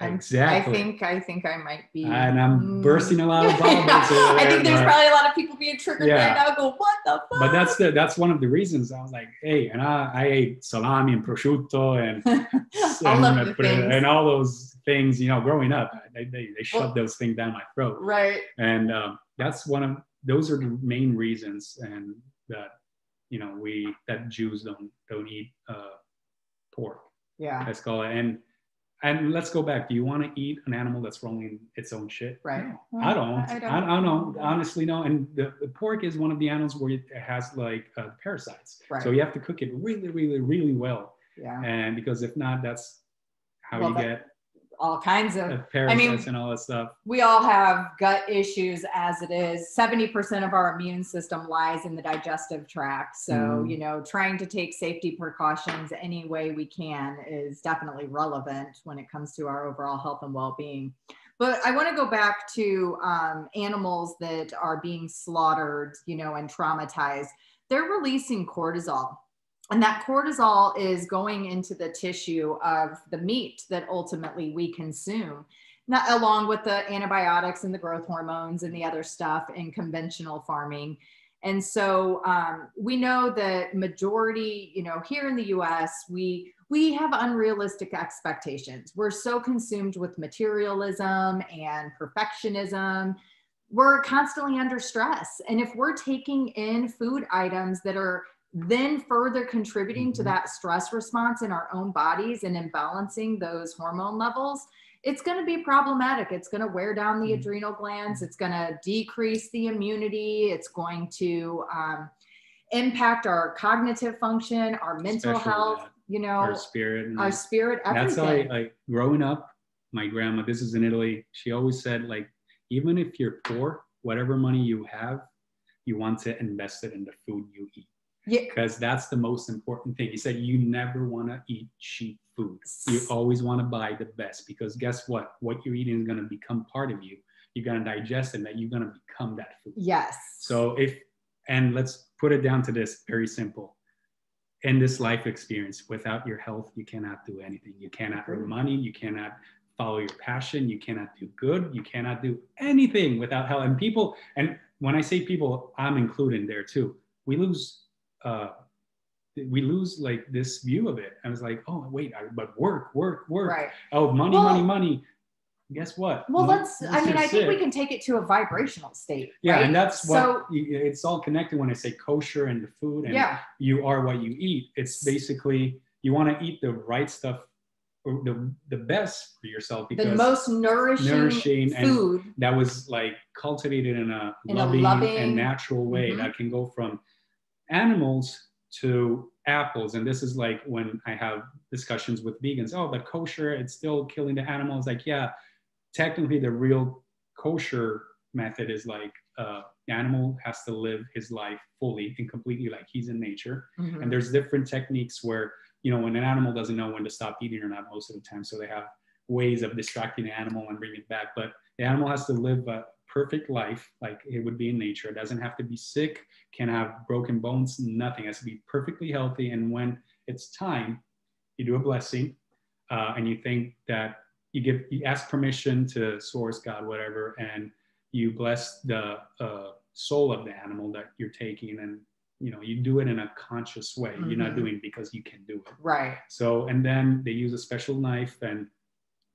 Exactly. I think I think I might be. And I'm Mm. bursting a lot of bubbles. I think there's but- probably a lot of people being triggered Yeah. right now. Go, what the fuck? but that's the that's one of the reasons I was like, hey, and I, I ate salami and prosciutto and all and, the things. and all those things. You know, growing up, they they, they shoved Well- those things down my throat. right. and um, that's one of those are the main reasons and that you know we that jews don't don't eat uh, pork Yeah. let's call it and and let's go back do you want to eat an animal that's rolling its own shit Right. No, Well, i don't I- I I, don't. I, don't know honestly no and the, the pork is one of the animals where it has like uh, parasites Right. so you have to cook it really really really well Yeah. and because if not that's how Well, you that- get All kinds of parasites mean, and all that stuff we all have gut issues as it is. 70% of our immune system lies in the digestive tract. So, Mhm. you know, trying to take safety precautions any way we can is definitely relevant when it comes to our overall health and well being. But I want to go back to um, animals that are being slaughtered, you know, and traumatized. they're releasing cortisol. And that cortisol is going into the tissue of the meat that ultimately we consume, not along with the antibiotics and the growth hormones and the other stuff in conventional farming. And so um, we know that majority, you know, here in the U.S., we we have unrealistic expectations. We're so consumed with materialism and perfectionism. We're constantly under stress. And if we're taking in food items that are then further contributing mm-hmm. to that stress response in our own bodies and imbalancing those hormone levels, it's going to be problematic. It's going to wear down the mm-hmm. adrenal glands. It's going to decrease the immunity. It's going to um, impact our cognitive function, our mental Especially health. That you know, our spirit, our spirit. Everything. That's how I like growing up. My grandma, this is in Italy. She always said, like, even if you're poor, whatever money you have, you want to invest it in the food you eat. Yeah. Because that's the most important thing. He said you never want to eat cheap food. You always want to buy the best because guess what? What you're eating is going to become part of you. You're going to digest it and that you're going to become that food. Yes. So if, and let's put it down to this very simple in this life experience without your health you cannot do anything you cannot earn money you cannot follow your passion you cannot do good you cannot do anything without health and people and when i say people i'm included there too we lose uh we lose like this view of it i was like oh wait I, but work work work right. oh money well, money money guess what? Well, let's, I mean, I think we can take it to a vibrational state. Yeah. Right? And that's what so, it's all connected when I say kosher and the food and yeah. you are what you eat. It's basically, you want to eat the right stuff or the, the best for yourself because the most nourishing, nourishing food that was like cultivated in a, in loving, a loving, and natural way mm-hmm. that can go from animals to apples. And this is like when i have discussions with vegans. Oh but kosher it's still killing the animals. Like yeah technically the real kosher method is like uh, animal has to live his life fully and completely like he's in nature. Mm-hmm. and there's different techniques where you know when an animal doesn't know when to stop eating or not most of the time. So they have ways of distracting the animal and bringing it back. But the animal has to live a perfect life like it would be in nature. It doesn't have to be sick can have broken bones nothing. It has to be perfectly healthy. And when it's time you do a blessing uh, and you think that you give you ask permission to source god whatever and you bless the uh, soul of the animal that you're taking and you know you do it in a conscious way. Mm-hmm. you're not mm-hmm. doing it because you can do it. Right. So and then they use a special knife and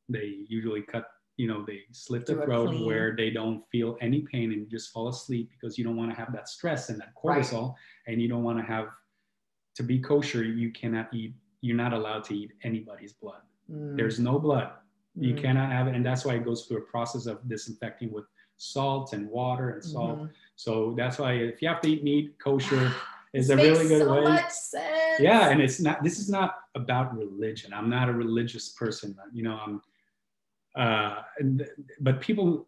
they usually cut you know they slit the throat where they don't feel any pain and just fall asleep because you don't want to have that stress and that cortisol right. and you don't want to have to be kosher you cannot eat you're not allowed to eat anybody's blood mm. there's no blood you mm cannot have it, and that's why it goes through a process of disinfecting with salt and water and salt. Mm-hmm. So that's why if you have to eat meat, kosher is a really good so way. sense. Yeah, and it's not. This is not about religion. I'm not a religious person. You know, I'm. Uh, but people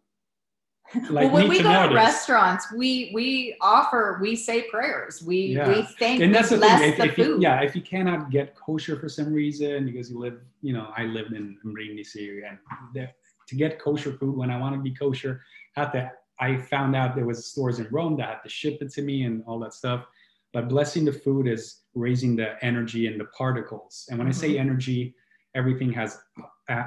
like well, when we go to restaurants, we we offer, we say prayers. We yeah. we thank, and that's the thing. If, the if you, yeah, if you cannot get kosher for some reason because you live, you know, I lived in Rimini, Syria, and to get kosher food when I want to be kosher, had to. I found out there was stores in Rome that had to ship it to me and all that stuff. But blessing the food is raising the energy and the particles. And when mm-hmm. I say mm-hmm. energy, everything has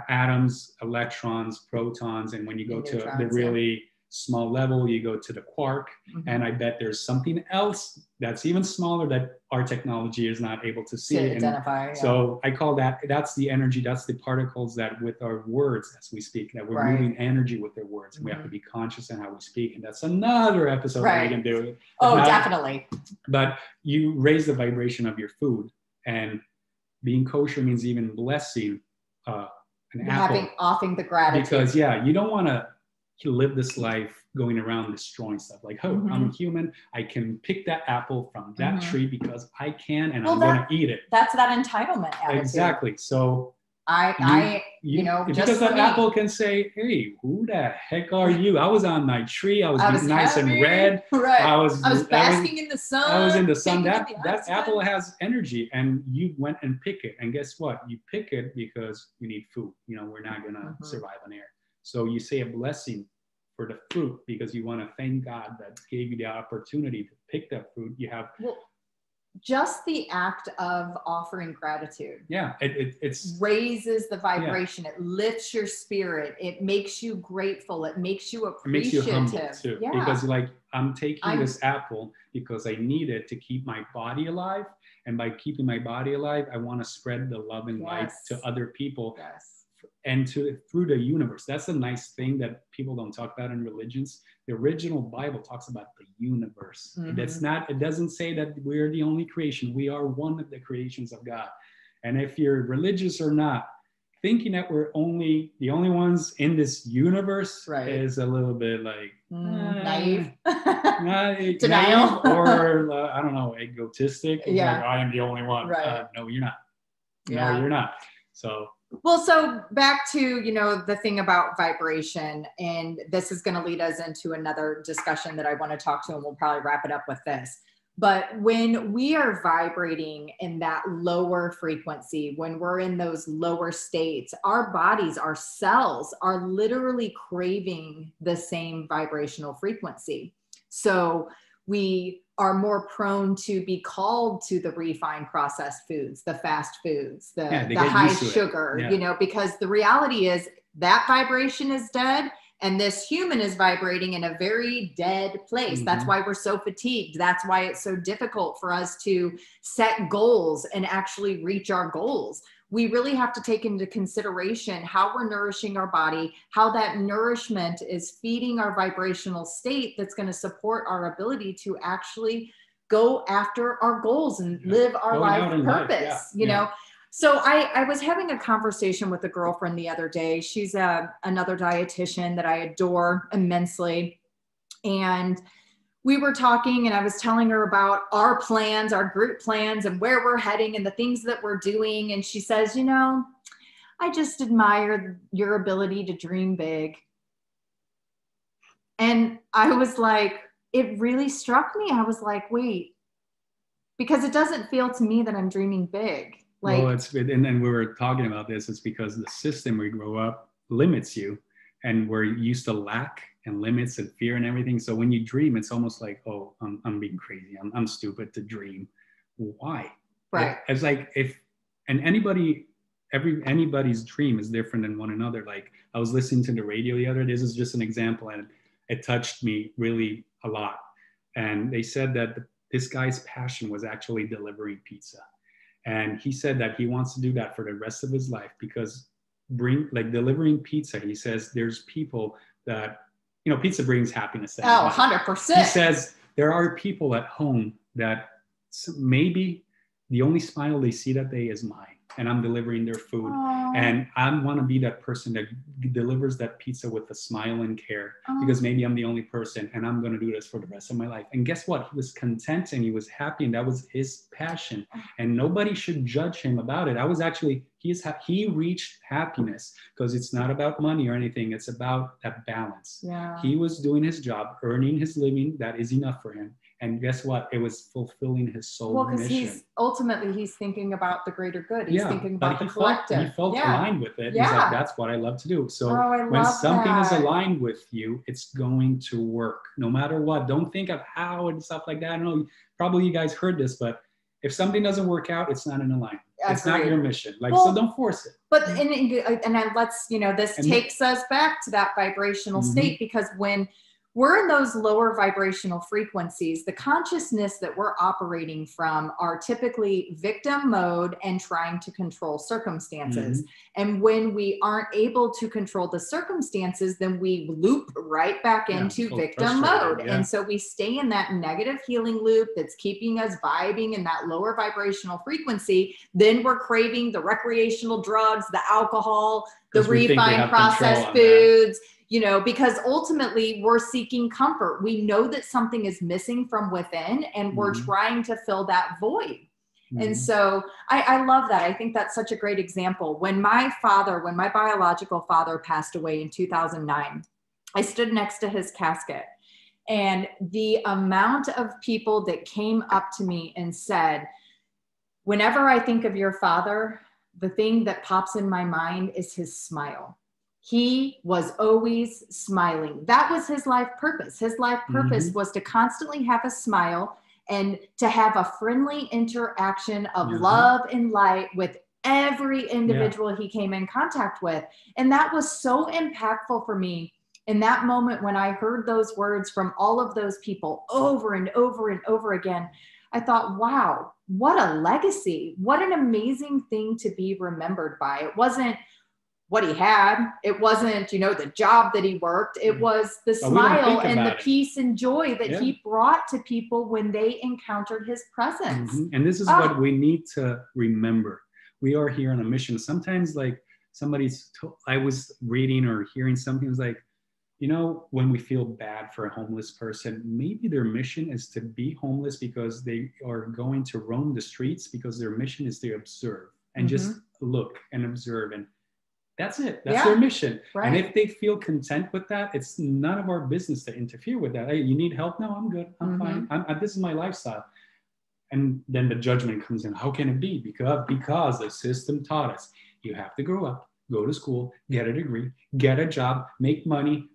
atoms, electrons, protons, and when you go to the really small level, you go to the quark, mm-hmm. and I bet there's something else that's even smaller that our technology is not able to see. To identify. Yeah. So I call that that's the energy, that's the particles that with our words as we speak, that we're right. moving energy with our words. Mm-hmm. We have to mm-hmm. be conscious in how we speak, and that's another episode right. we can do. Oh, definitely. But you raise the vibration of your food, and being kosher means even blessing. Uh, an Having apple. offing the gratitude. Because yeah, you don't want to live this life going around destroying stuff. Like, oh, mm-hmm. I'm human. I can pick that apple from that mm-hmm. tree because I can, and well, I'm going to eat it. That's that entitlement attitude. Exactly. So I, you, I, you, you know, because that me. apple can say, "Hey, who the heck are you? I was on my tree. I was, I was nice happy. and red. Right. I was, I was basking I was, in the sun. I was in the sun. That that apple has energy, and you went and pick it. And guess what? You pick it because you need food. You know, we're not gonna mm-hmm. survive on air. So you say a blessing for the fruit because you want to thank God that gave you the opportunity to pick that fruit. You have well, just the act of offering gratitude yeah it, it, it's raises the vibration yeah. it lifts your spirit it makes you grateful it makes you appreciative it makes you humble too yeah. because like i'm taking I'm, this apple because i need it to keep my body alive and by keeping my body alive i want to spread the love and yes. light to other people yes and to through the universe. That's a nice thing that people don't talk about in religions. The original Bible talks about the universe. Mm-hmm. That's not. It doesn't say that we're the only creation. We are one of the creations of God. And if you're religious or not, thinking that we're only the only ones in this universe right. is a little bit like mm, naive, not, denial, or uh, I don't know, egotistic. Yeah, like, I am the only one. Right. Uh, no, you're not. Yeah. No, you're not. So well, so back to, you know, the thing about vibration, and this is going to lead us into another discussion that I want to talk to, and we'll probably wrap it up with this. But when we are vibrating in that lower frequency, when we're in those lower states, our bodies, our cells are literally craving the same vibrational frequency. So we are more prone to be called to the refined processed foods, the fast foods, the, yeah, the high sugar, yeah. you know, because the reality is that vibration is dead and this human is vibrating in a very dead place. Mm-hmm. That's why we're so fatigued. That's why it's so difficult for us to set goals and actually reach our goals we really have to take into consideration how we're nourishing our body, how that nourishment is feeding our vibrational state that's going to support our ability to actually go after our goals and live our life purpose, life. Yeah. you yeah. know. So I, I was having a conversation with a girlfriend the other day. She's a, another dietitian that I adore immensely. And we were talking and I was telling her about our plans, our group plans, and where we're heading and the things that we're doing. And she says, You know, I just admire your ability to dream big. And I was like, It really struck me. I was like, Wait, because it doesn't feel to me that I'm dreaming big. Like, well, it's, and then we were talking about this, it's because the system we grow up limits you and we're used to lack and limits and fear and everything. So when you dream, it's almost like, oh, I'm, I'm being crazy. I'm, I'm stupid to dream. Why? Right. It's like if, and anybody, every, anybody's dream is different than one another. Like I was listening to the radio the other day. This is just an example and it touched me really a lot. And they said that this guy's passion was actually delivering pizza. And he said that he wants to do that for the rest of his life because bring like delivering pizza he says there's people that you know, pizza brings happiness. Oh, 100%. He says there are people at home that maybe the only smile they see that day is mine and I'm delivering their food. Aww. And I want to be that person that delivers that pizza with a smile and care Aww. because maybe I'm the only person and I'm going to do this for the rest of my life. And guess what? He was content and he was happy and that was his passion. And nobody should judge him about it. I was actually, he's ha- he reached happiness because it's not about money or anything. It's about that balance. Yeah. He was doing his job, earning his living. That is enough for him and guess what? It was fulfilling his soul well because he's ultimately he's thinking about the greater good. He's yeah, thinking about the collective felt, he felt yeah. aligned with it. Yeah. he's like that's what i love to do. So oh, when something that. is aligned with you it's going to work. No matter what. Don't think of how and stuff like that. I know probably you guys heard this but if something doesn't work out it's not in alignment. It's not your mission. Like well, so don't force it. but and, and then let's you know this and takes us back to that vibrational mm-hmm. state because when we're in those lower vibrational frequencies. The consciousness that we're operating from are typically victim mode and trying to control circumstances. Mm-hmm. And when we aren't able to control the circumstances, then we loop right back yeah, into victim mode. Yeah. And so we stay in that negative healing loop that's keeping us vibing in that lower vibrational frequency. Then we're craving the recreational drugs, the alcohol, the refined processed foods. That you know, because ultimately we're seeking comfort. We know that something is missing from within and we're mm-hmm. trying to fill that void. Mm-hmm. And so I, I love that. I think that's such a great example. When my father, when my biological father passed away in 2009, I stood next to his casket. And the amount of people that came up to me and said, Whenever I think of your father, the thing that pops in my mind is his smile he was always smiling. That was his life purpose. His life purpose Mm-hmm. was to constantly have a smile and to have a friendly interaction of Mhm. love and light with every individual he came in contact with. And that was so impactful for me in that moment when I heard those words from all of those people over and over and over again. I thought, wow, what a legacy. What an amazing thing to be remembered by. It wasn't what he had, it wasn't, you know, the job that he worked. It Mhm. was the But we don't smile and the it. peace and joy that Yeah. he brought to people when they encountered his presence. Mhm. And this is Ah. what we need to remember. We are here on a mission. Sometimes, like somebody's, I was reading or hearing something, was like, you know, when we feel bad for a homeless person, maybe their mission is to be homeless because they are going to roam the streets because their mission is to observe and just look and observe. And that's it. That's Mm-hmm. Yeah. their mission. Right. And if they feel content with that, it's none of our business to interfere with that. Hey, you need help? No, I'm good. I'm Mhm. fine. I'm, I, this is my lifestyle. And then the judgment comes in. How can it be? Because because the system taught us you have to grow up, go to school, get a degree, get a job, make money,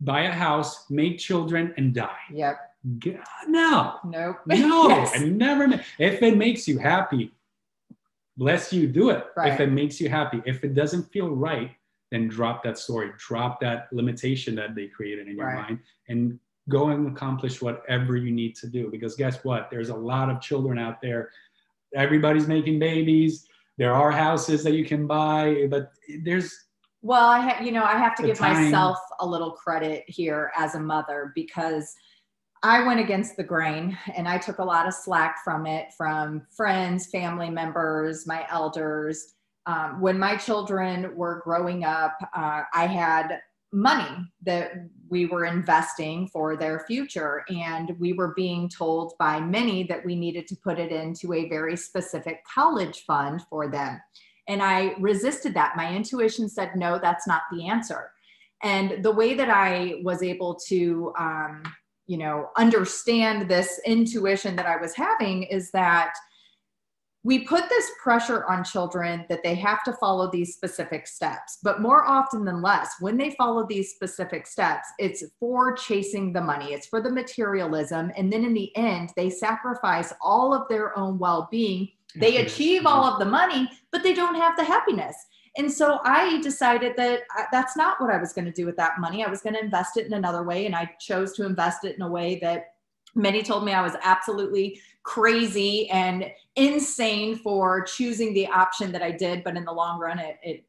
buy a house, make children, and die. Yep. Get, no, Nope. no, Yes. and never. If it makes you happy, bless you, do it. Right. If it makes you happy, if it doesn't feel right, then drop that story, drop that limitation that they created in your Right. mind, and go and accomplish whatever you need to do. Because guess what? There's a lot of children out there. Everybody's making babies. There are houses that you can buy, but there's Well, I ha- you know, I have to give time- myself a little credit here as a mother because I went against the grain and I took a lot of slack from it from friends, family members, my elders. Um, when my children were growing up, uh, I had money that we were investing for their future. And we were being told by many that we needed to put it into a very specific college fund for them. And I resisted that. My intuition said, no, that's not the answer. And the way that I was able to, um, you know, understand this intuition that I was having is that we put this pressure on children that they have to follow these specific steps. But more often than less, when they follow these specific steps, it's for chasing the money, it's for the materialism. And then in the end, they sacrifice all of their own well being. They achieve all of the money, but they don't have the happiness. And so I decided that I, that's not what I was going to do with that money. I was going to invest it in another way. And I chose to invest it in a way that many told me I was absolutely crazy and insane for choosing the option that I did. But in the long run, it, it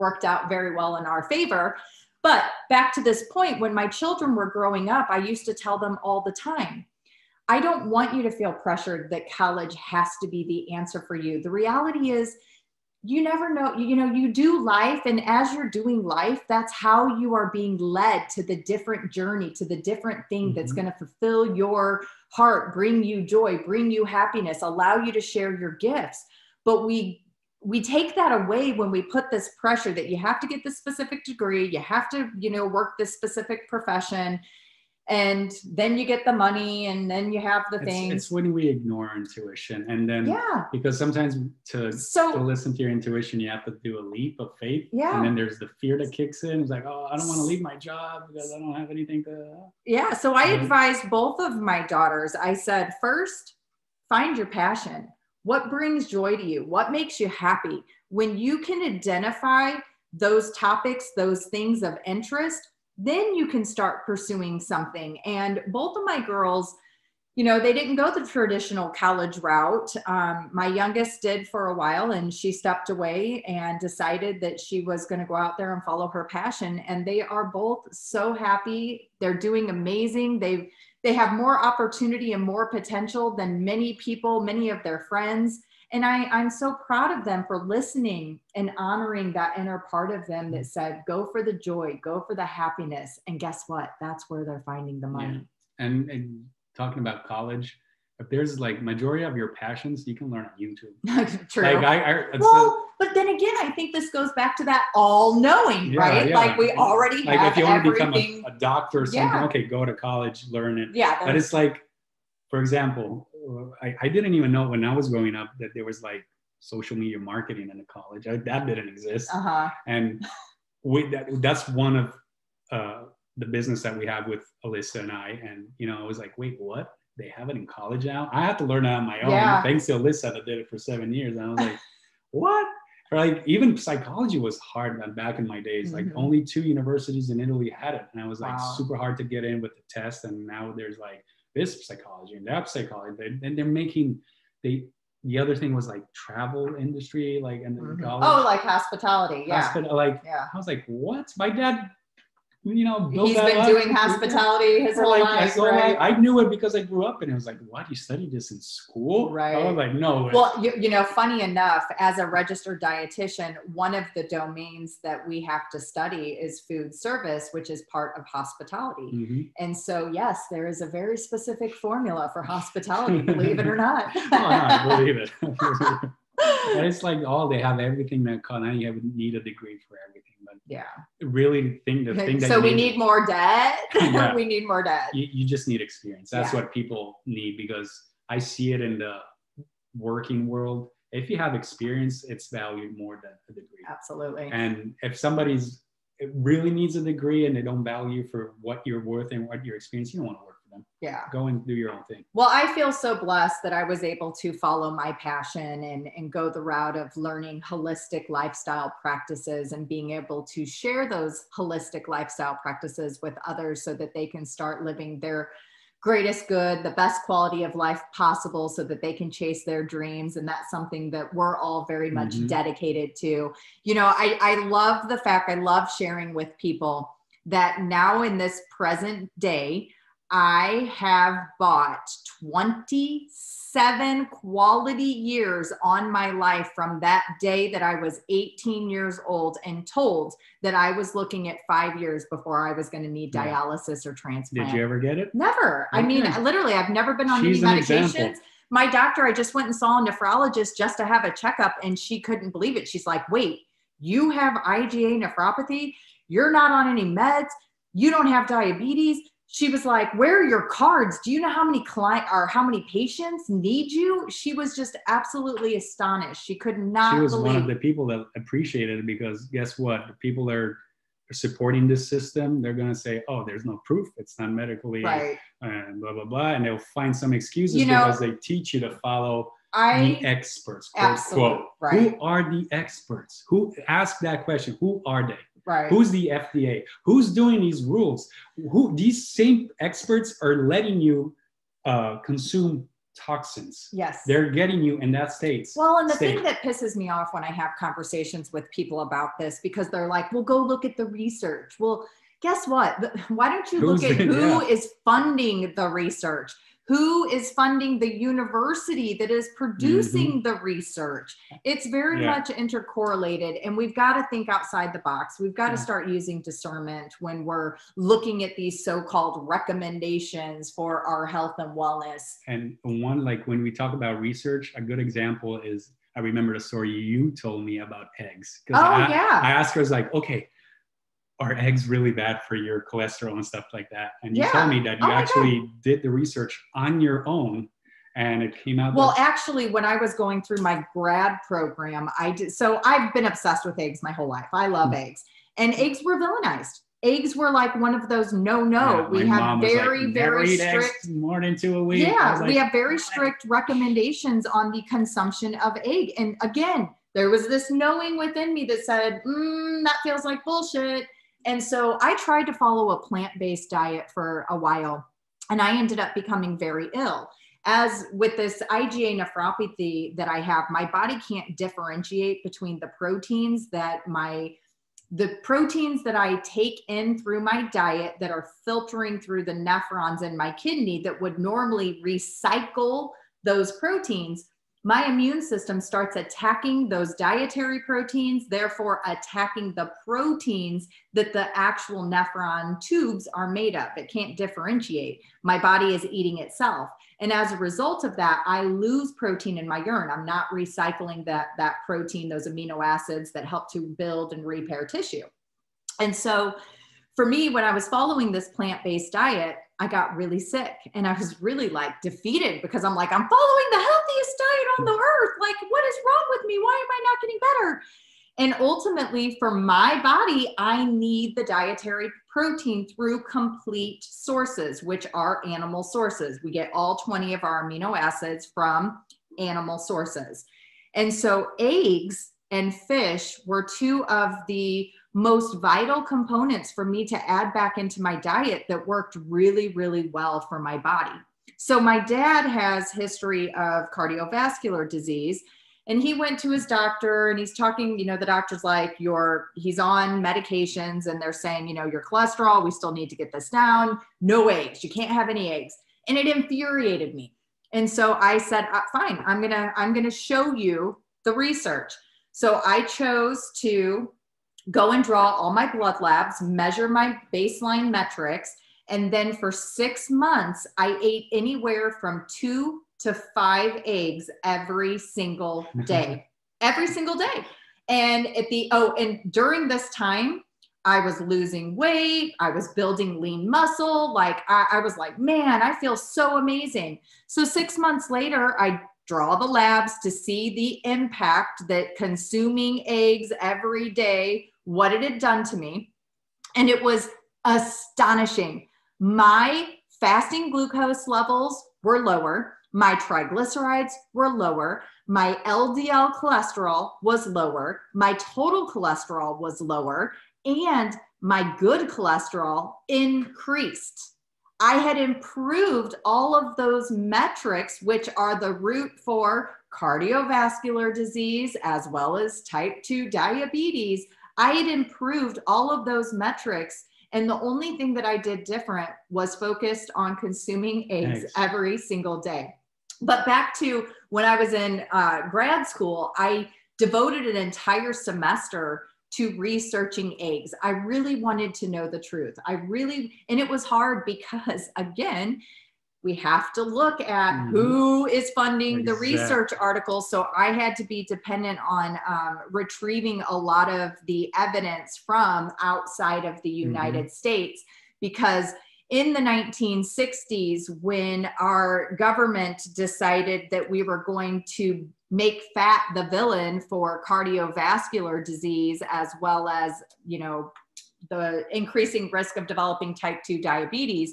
worked out very well in our favor. But back to this point, when my children were growing up, I used to tell them all the time, I don't want you to feel pressured that college has to be the answer for you. The reality is, you never know you know you do life and as you're doing life that's how you are being led to the different journey to the different thing that's Mhm. going to fulfill your heart bring you joy bring you happiness allow you to share your gifts but we we take that away when we put this pressure that you have to get this specific degree you have to you know work this specific profession and then you get the money and then you have the it's, things it's when we ignore intuition and then yeah because sometimes to to so listen to your intuition, you have to do a leap of faith. Yeah. And then there's the fear that kicks in. It's like, oh, I don't want to leave my job because I don't have anything to. Yeah. So I Mhm. advised both of my daughters. I said, first, find your passion. What brings joy to you? What makes you happy? When you can identify those topics, those things of interest, then you can start pursuing something. And both of my girls, you know, they didn't go the traditional college route. Um, my youngest did for a while, and she stepped away and decided that she was going to go out there and follow her passion. And they are both so happy. They're doing amazing. They've they have more opportunity and more potential than many people, many of their friends. And I, I'm so proud of them for listening and honoring that inner part of them that mm-hmm. said, go for the joy, go for the happiness. And guess what? That's where they're finding the money. And, and talking about college, if there's like majority of your passions, you can learn on YouTube. True. Like I, I well, but then again, I think this goes back to that all knowing, Yeah, right? yeah. Like we already like have if you want to become a, a doctor or something, Yeah. okay, go to college, learn it. yeah, But it's like, for example, I, I didn't even know when I was growing up that there was like social media marketing in the college. I, that didn't exist. uh-huh. And we, that, that's one of uh, the business that we have with Alyssa and I. And, you know, I was like, wait, what? They have it in college now? I had to learn it on my own. Yeah. Thanks to Alyssa that did it for seven years. And I was like, what? Or like even psychology was hard back in my days. Like Mhm. only two universities in Italy had it. And I was like Wow. super hard to get in with the test. And now there's like this psychology and that psychology. They, and they're making, they, the other thing was like travel industry, like in the Mhm. college. Oh, like hospitality. Yeah. Hospital, like yeah. I was like, what? My dad, you know, He's been up. doing hospitality his whole like, life, right? I, I knew it because I grew up and it was like, what? You studied this in school? Right. I was like, no. Well, you, you know, funny enough, as a registered dietitian, one of the domains that we have to study is food service, which is part of hospitality. Mhm. And so, yes, there is a very specific formula for hospitality, believe it or not. oh, no, I believe it. but it's like, oh, they have everything that now you have need a degree for everything. But yeah. really, thing the thing that So we need more debt. Yeah. we need more debt. you, you just need experience. That's Yeah. what people need because I see it in the working world. If you have experience, it's valued more than a degree. Absolutely. And if somebody's really needs a degree and they don't value for what you're worth and what your experience, you don't want to work them. Yeah. Go and do your own thing. Well, I feel so blessed that I was able to follow my passion and, and go the route of learning holistic lifestyle practices and being able to share those holistic lifestyle practices with others so that they can start living their greatest good, the best quality of life possible so that they can chase their dreams. And that's something that we're all very much Mhm. dedicated to. You know, I, I love the fact, I love sharing with people that now in this present day, I have bought 27 quality years on my life from that day that I was 18 years old and told that I was looking at five years before I was going to need dialysis or transplant. Did you ever get it? Never. I mean, literally, I've never been on She's any an medications. My doctor, I just went and saw a nephrologist just to have a checkup, and she couldn't believe it. She's like, wait, you have IgA nephropathy? You're not on any meds? You don't have diabetes? She was like, where are your cards? Do you know how many client or how many patients need you? She was just absolutely astonished. She could not she was believe. one of the people that appreciated it because guess what? The people that are supporting this system, they're going to say, oh, there's no proof. It's not medically right. and blah, blah, blah. And they'll find some excuses You know- because they teach you to follow I the experts. Quote, absolutely quote. right. Who are the experts? Who ask that question? Who are they? Right. Who's the FDA? Who's doing these rules? Who these same experts are letting you uh, consume toxins? yes. They're getting you in that state. Well, and the state. thing that pisses me off when I have conversations with people about this, because they're like, well, go look at the research. Well, guess what? Why don't you Who's look at the- who yeah. is funding the research? Who is funding the university that is producing the research? It's very Mm-hmm. Yeah. much intercorrelated, and we've got to think outside the box. We've got to start using discernment when we're looking at these so called recommendations for our health and wellness. And one, like when we talk about research, a good example is I remember the story you told me about eggs. Oh, I, yeah. I asked her, I was like, okay, are eggs really bad for your cholesterol and stuff like that? And you Yeah. told me that you Oh my God. actually did the research on your own and it came out. Well, actually, when I was going through my grad program, I did. So I've been obsessed with eggs my whole life. I love Hmm. eggs, and eggs were villainized. Eggs were like one of those no no. Yeah, we have was like, very very strict. more than two a week. Yeah, was we have very strict recommendations on the consumption of egg. And again, there was this knowing within me that said, mm, that feels like bullshit. And so I tried to follow a plant based diet for a while, and I ended up becoming very ill. As with this IgA nephropathy that I have, my body can't differentiate between the proteins that my the proteins that I take in through my diet that are filtering through the nephrons in my kidney that would normally recycle those proteins, my immune system starts attacking those dietary proteins, therefore attacking the proteins that the actual nephron tubes are made of. It can't differentiate. My body is eating itself. And as a result of that, I lose protein in my urine. I'm not recycling that, that protein, those amino acids that help to build and repair tissue. And so for me, when I was following this plant based diet, I got really sick and I was really like defeated because I'm like, I'm following the healthiest diet on the earth. Like, what is wrong with me? Why am I not getting better? And ultimately, for my body, I need the dietary protein through complete sources, which are animal sources. We get all 20 of our amino acids from animal sources. And so, eggs and fish were two of the most vital components for me to add back into my diet that worked really, really well for my body. So, my dad has history of cardiovascular disease and he went to his doctor and he's talking you know the doctor's like you're he's on medications and they're saying you know your cholesterol we still need to get this down. No eggs. You can't have any eggs. And it infuriated me. And so i said uh, fine. I'm gonna i'm gonna show you the research. So i chose to go and draw all my blood labs measure my baseline metrics and then for six months i ate anywhere from two to five eggs every single day, every single day. And at the, oh, and during this time, I was losing weight. I was building lean muscle. Like I, I, was like, man, I feel so amazing. So six months later, I draw the labs to see the impact that consuming eggs every day, what it had done to me. And it was astonishing. My fasting glucose levels were lower. My triglycerides were lower. My LDL cholesterol was lower. My total cholesterol was lower. And my good cholesterol increased. I had improved all of those metrics, which are the root for cardiovascular disease as well as type 2 diabetes. I had improved all of those metrics. And the only thing that I did different was focused on consuming eggs, every single day. But back to when I was in uh, grad school, I devoted an entire semester to researching eggs. I really wanted to know the truth. I really, and it was hard because, again, we have to look at mm-hmm. who is funding exactly. the research articles. So I had to be dependent on um, retrieving a lot of the evidence from outside of the mm-hmm. United mm-hmm. States because in the 1960s when our government decided that we were going to make fat the villain for cardiovascular disease as well as you know the increasing risk of developing type 2 diabetes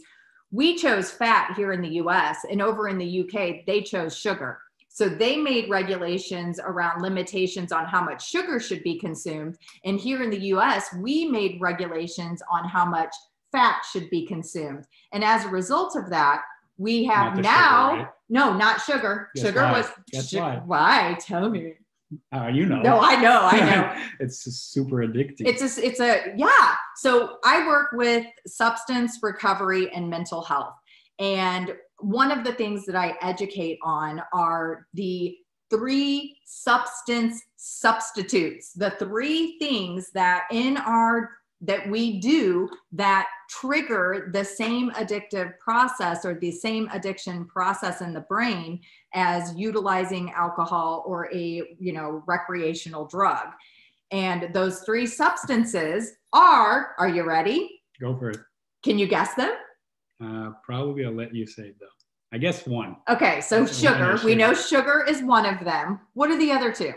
we chose fat here in the US and over in the UK they chose sugar so they made regulations around limitations on how much sugar should be consumed and here in the US we made regulations on how much fat should be consumed. And as a result of that, we have now, sugar, right? no, not sugar. Guess sugar why? was, why? why? Tell me. Uh, you know. No, I know, I know. it's super addictive. It's a, it's a, yeah. So I work with substance recovery and mental health. And one of the things that I educate on are the three substance substitutes, the three things that in our that we do that trigger the same addictive process or the same addiction process in the brain as utilizing alcohol or a you know recreational drug. And those three substances are are you ready? Go for it. Can you guess them? Uh, probably i'll let you say though i guess one. Okay so sugar. we know sugar is one of them. What are the other two?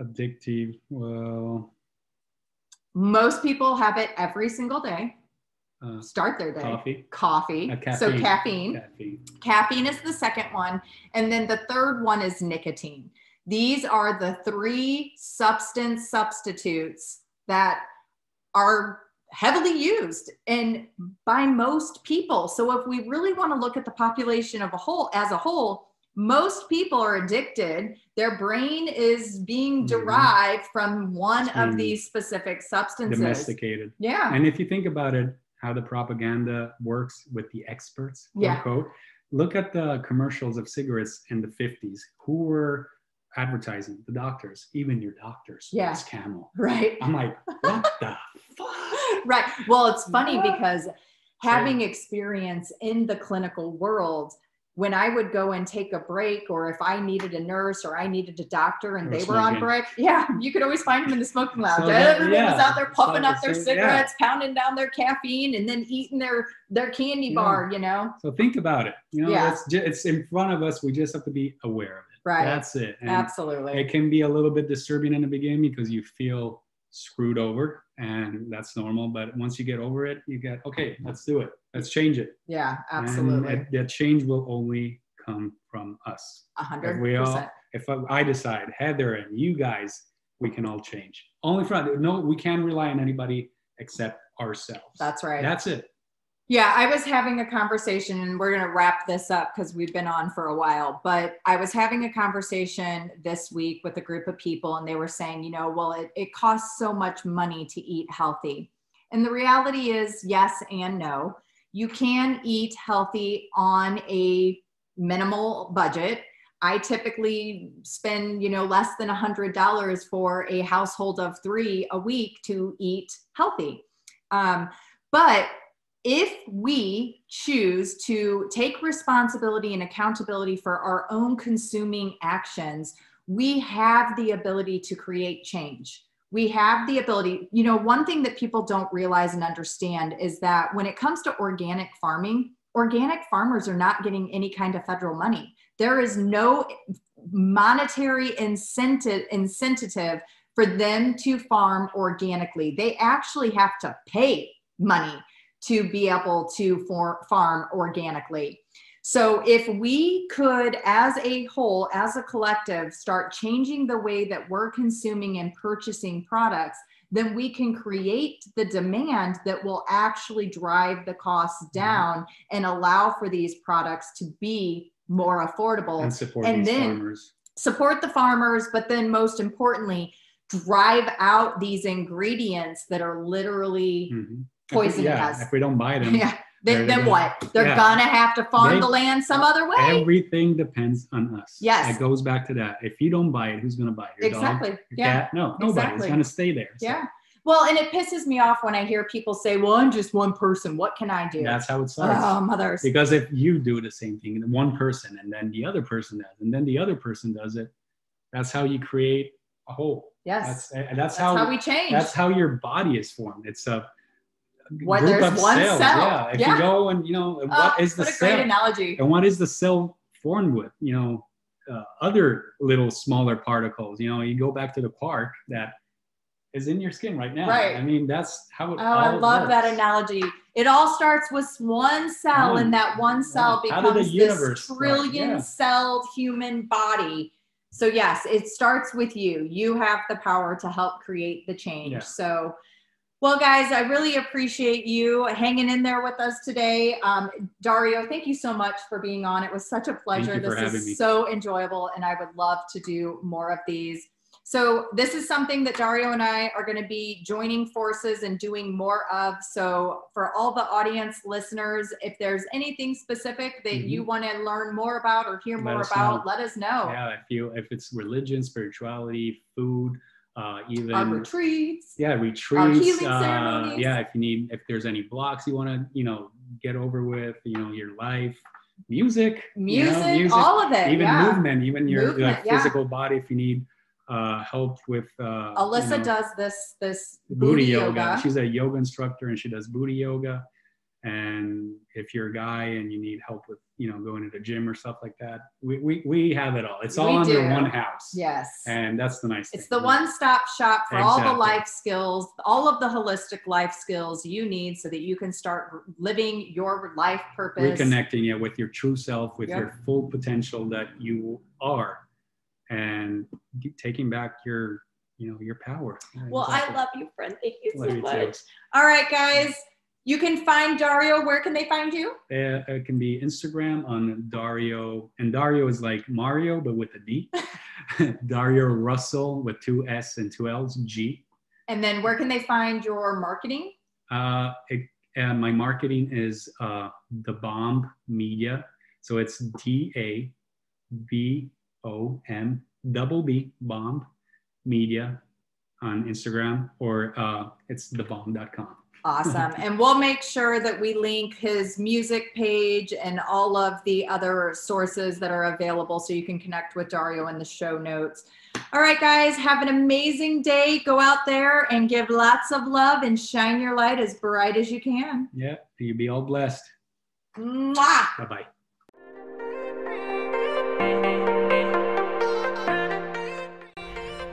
Addictive well most people have it every single day. Uh, Start their day. Coffee. Coffee. Uh, caffeine. So caffeine. caffeine. Caffeine is the second one. And then the third one is nicotine. These are the three substance substitutes that are heavily used and by most people. So if we really want to look at the population of a whole as a whole, most people are addicted. Their brain is being mm-hmm. derived mm-hmm. from one of these specific substances. Domesticated. Yeah. And if you think about it, how the propaganda works with the experts, yeah. Quote, look at the commercials of cigarettes in the 50s. Who were advertising? The doctors, even your doctors. Yeah. It's camel. Right. I'm like, what the fuck? Right. Well, it's funny what? because having experience in the clinical world, when I would go and take a break, or if I needed a nurse or I needed a doctor and Or they were on break, yeah, you could always find them in the smoking lounge. So that- Everybody was out there puffing So- up their so, yeah. cigarettes, pounding down their caffeine, and then eating their their candy Yeah. bar. You know, So think about it. You know, Yeah. it's, ju- it's in front of us. We just have to be aware of it. right? That's it. And Absolutely. it can be a little bit disturbing in the beginning because you feel screwed over and that's normal. But once you get over it, you get, okay, let's do it. Let's change it. yeah, absolutely. that- that change will only come from us. A hundred percent. If I, I decide, Heather and you guys, we can all change. Only from, no, we can't rely on anybody except ourselves. That's right. That's it. Yeah, I was having a conversation, and we're going to wrap this up because we've been on for a while. But I was having a conversation this week with a group of people, and they were saying, you know, well, it, it costs so much money to eat healthy. And the reality is, yes and no. You can eat healthy on a minimal budget. I typically spend, you know, less than a hundred dollars for a household of three a week to eat healthy. Um, but if we choose to take responsibility and accountability for our own consuming actions, we have the ability to create change. We have the ability, you know, one thing that people don't realize and understand is that when it comes to organic farming, organic farmers are not getting any kind of federal money. There is no monetary incentive incentive for them to farm organically. They actually have to pay money to be able to for, farm organically. So, if we could, as a whole, as a collective, start changing the way that we're consuming and purchasing products, then we can create the demand that will actually drive the costs down and allow for these products to be more affordable And support And these then- farmers. support the farmers, but then most importantly, drive out these ingredients that are literally, Mhm. Poisoning yeah, us. If we don't buy them, yeah. Then, then what? They're yeah. gonna have to farm They- the land some other way. everything depends on us. Yes. It goes back to that. If you don't buy it, who's to buy it? Your dog? exactly. Your Yeah. cat? No, nobody's Exactly. going to stay there. So Yeah. Well, and it pisses me off when I hear people say, "Well, I'm just one person. What can I do?" That's how it starts. oh, mothers. Because if you do the same thing, and one person, and then the other person does, and then the other person does it, that's how you create a whole. yes. That's That's, and that's, how, how, we change. that's how your body is formed. It's a What, group there's of one cells. cell. Yeah. If Yeah. you go and you know Oh, what is the what a great cell, analogy. and what is the cell formed with? You know, uh, other little smaller particles. You know, you go back to the quark that is in your skin right now. Right. I mean, that's how it. Oh, I love that analogy. It all starts with one cell, One. and that one cell Yeah. How the becomes this start? trillion Yeah. celled human body. So, yes, it starts with you. You have the power to help create the change. Yeah. So, well, guys, I really appreciate you hanging in there with us today. Um, Dario, thank you so much for being on. It was such a pleasure. you for This having is me. so enjoyable, and I would love to do more of these. So this is something that Dario and I are going to be joining forces and doing more of. So for all the audience listeners, if there's anything specific that you want to learn more about or hear Mm-hmm. Let more about, know. let us know. Yeah, if you if it's religion, spirituality, food, uh, even Our retreats. yeah retreats. uh, yeah, if you need if there's any blocks you want to you know get over with, you know your life, music, you know, Music, all of it. even yeah. movement, even your Movement, like, yeah. physical body. If you need uh, help with uh, Alyssa you know, does this this booty yoga. She's a yoga instructor and she does booty yoga. And if you're a guy and you need help with, you know, going to the gym or stuff like that, we, we, we have it all. It's all We under do. one house. Yes. And that's the nice It's thing. the one-stop shop for all the life skills, all of the holistic life skills you need so that you can start living your life purpose. Reconnecting it with your true self, with Yep. your full potential that you are, and taking back your, you know, your power. Well, exactly. I love you, friend. Thank you so Love you too. much. All right, guys. You can find Dario. Where can they find you? Uh, it can be Instagram on Dario, and Dario is like Mario but with a D. Dario Russell with two S and two L's. G. And then where can they find your marketing? Uh, it, uh, my marketing is uh, Da Bombb Media, so it's D A B O M double B Bomb Media on Instagram, or uh, it's thebomb.com. Awesome. and we'll make sure that we link his music page and all of the other sources that are available so you can connect with Dario in the show notes. All right, guys, have an amazing day. Go out there and give lots of love and shine your light as bright as you can. Yeah, you be all blessed. Bye bye.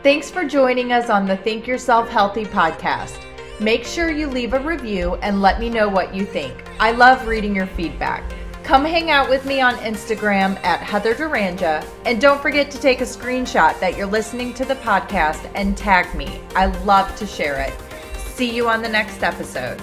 Thanks for joining us on the Think Yourself Healthy podcast. Make sure you leave a review and let me know what you think. I love reading your feedback. Come hang out with me on Instagram at Heather Deranja. And don't forget to take a screenshot that you're listening to the podcast and tag me. I love to share it. See you on the next episode.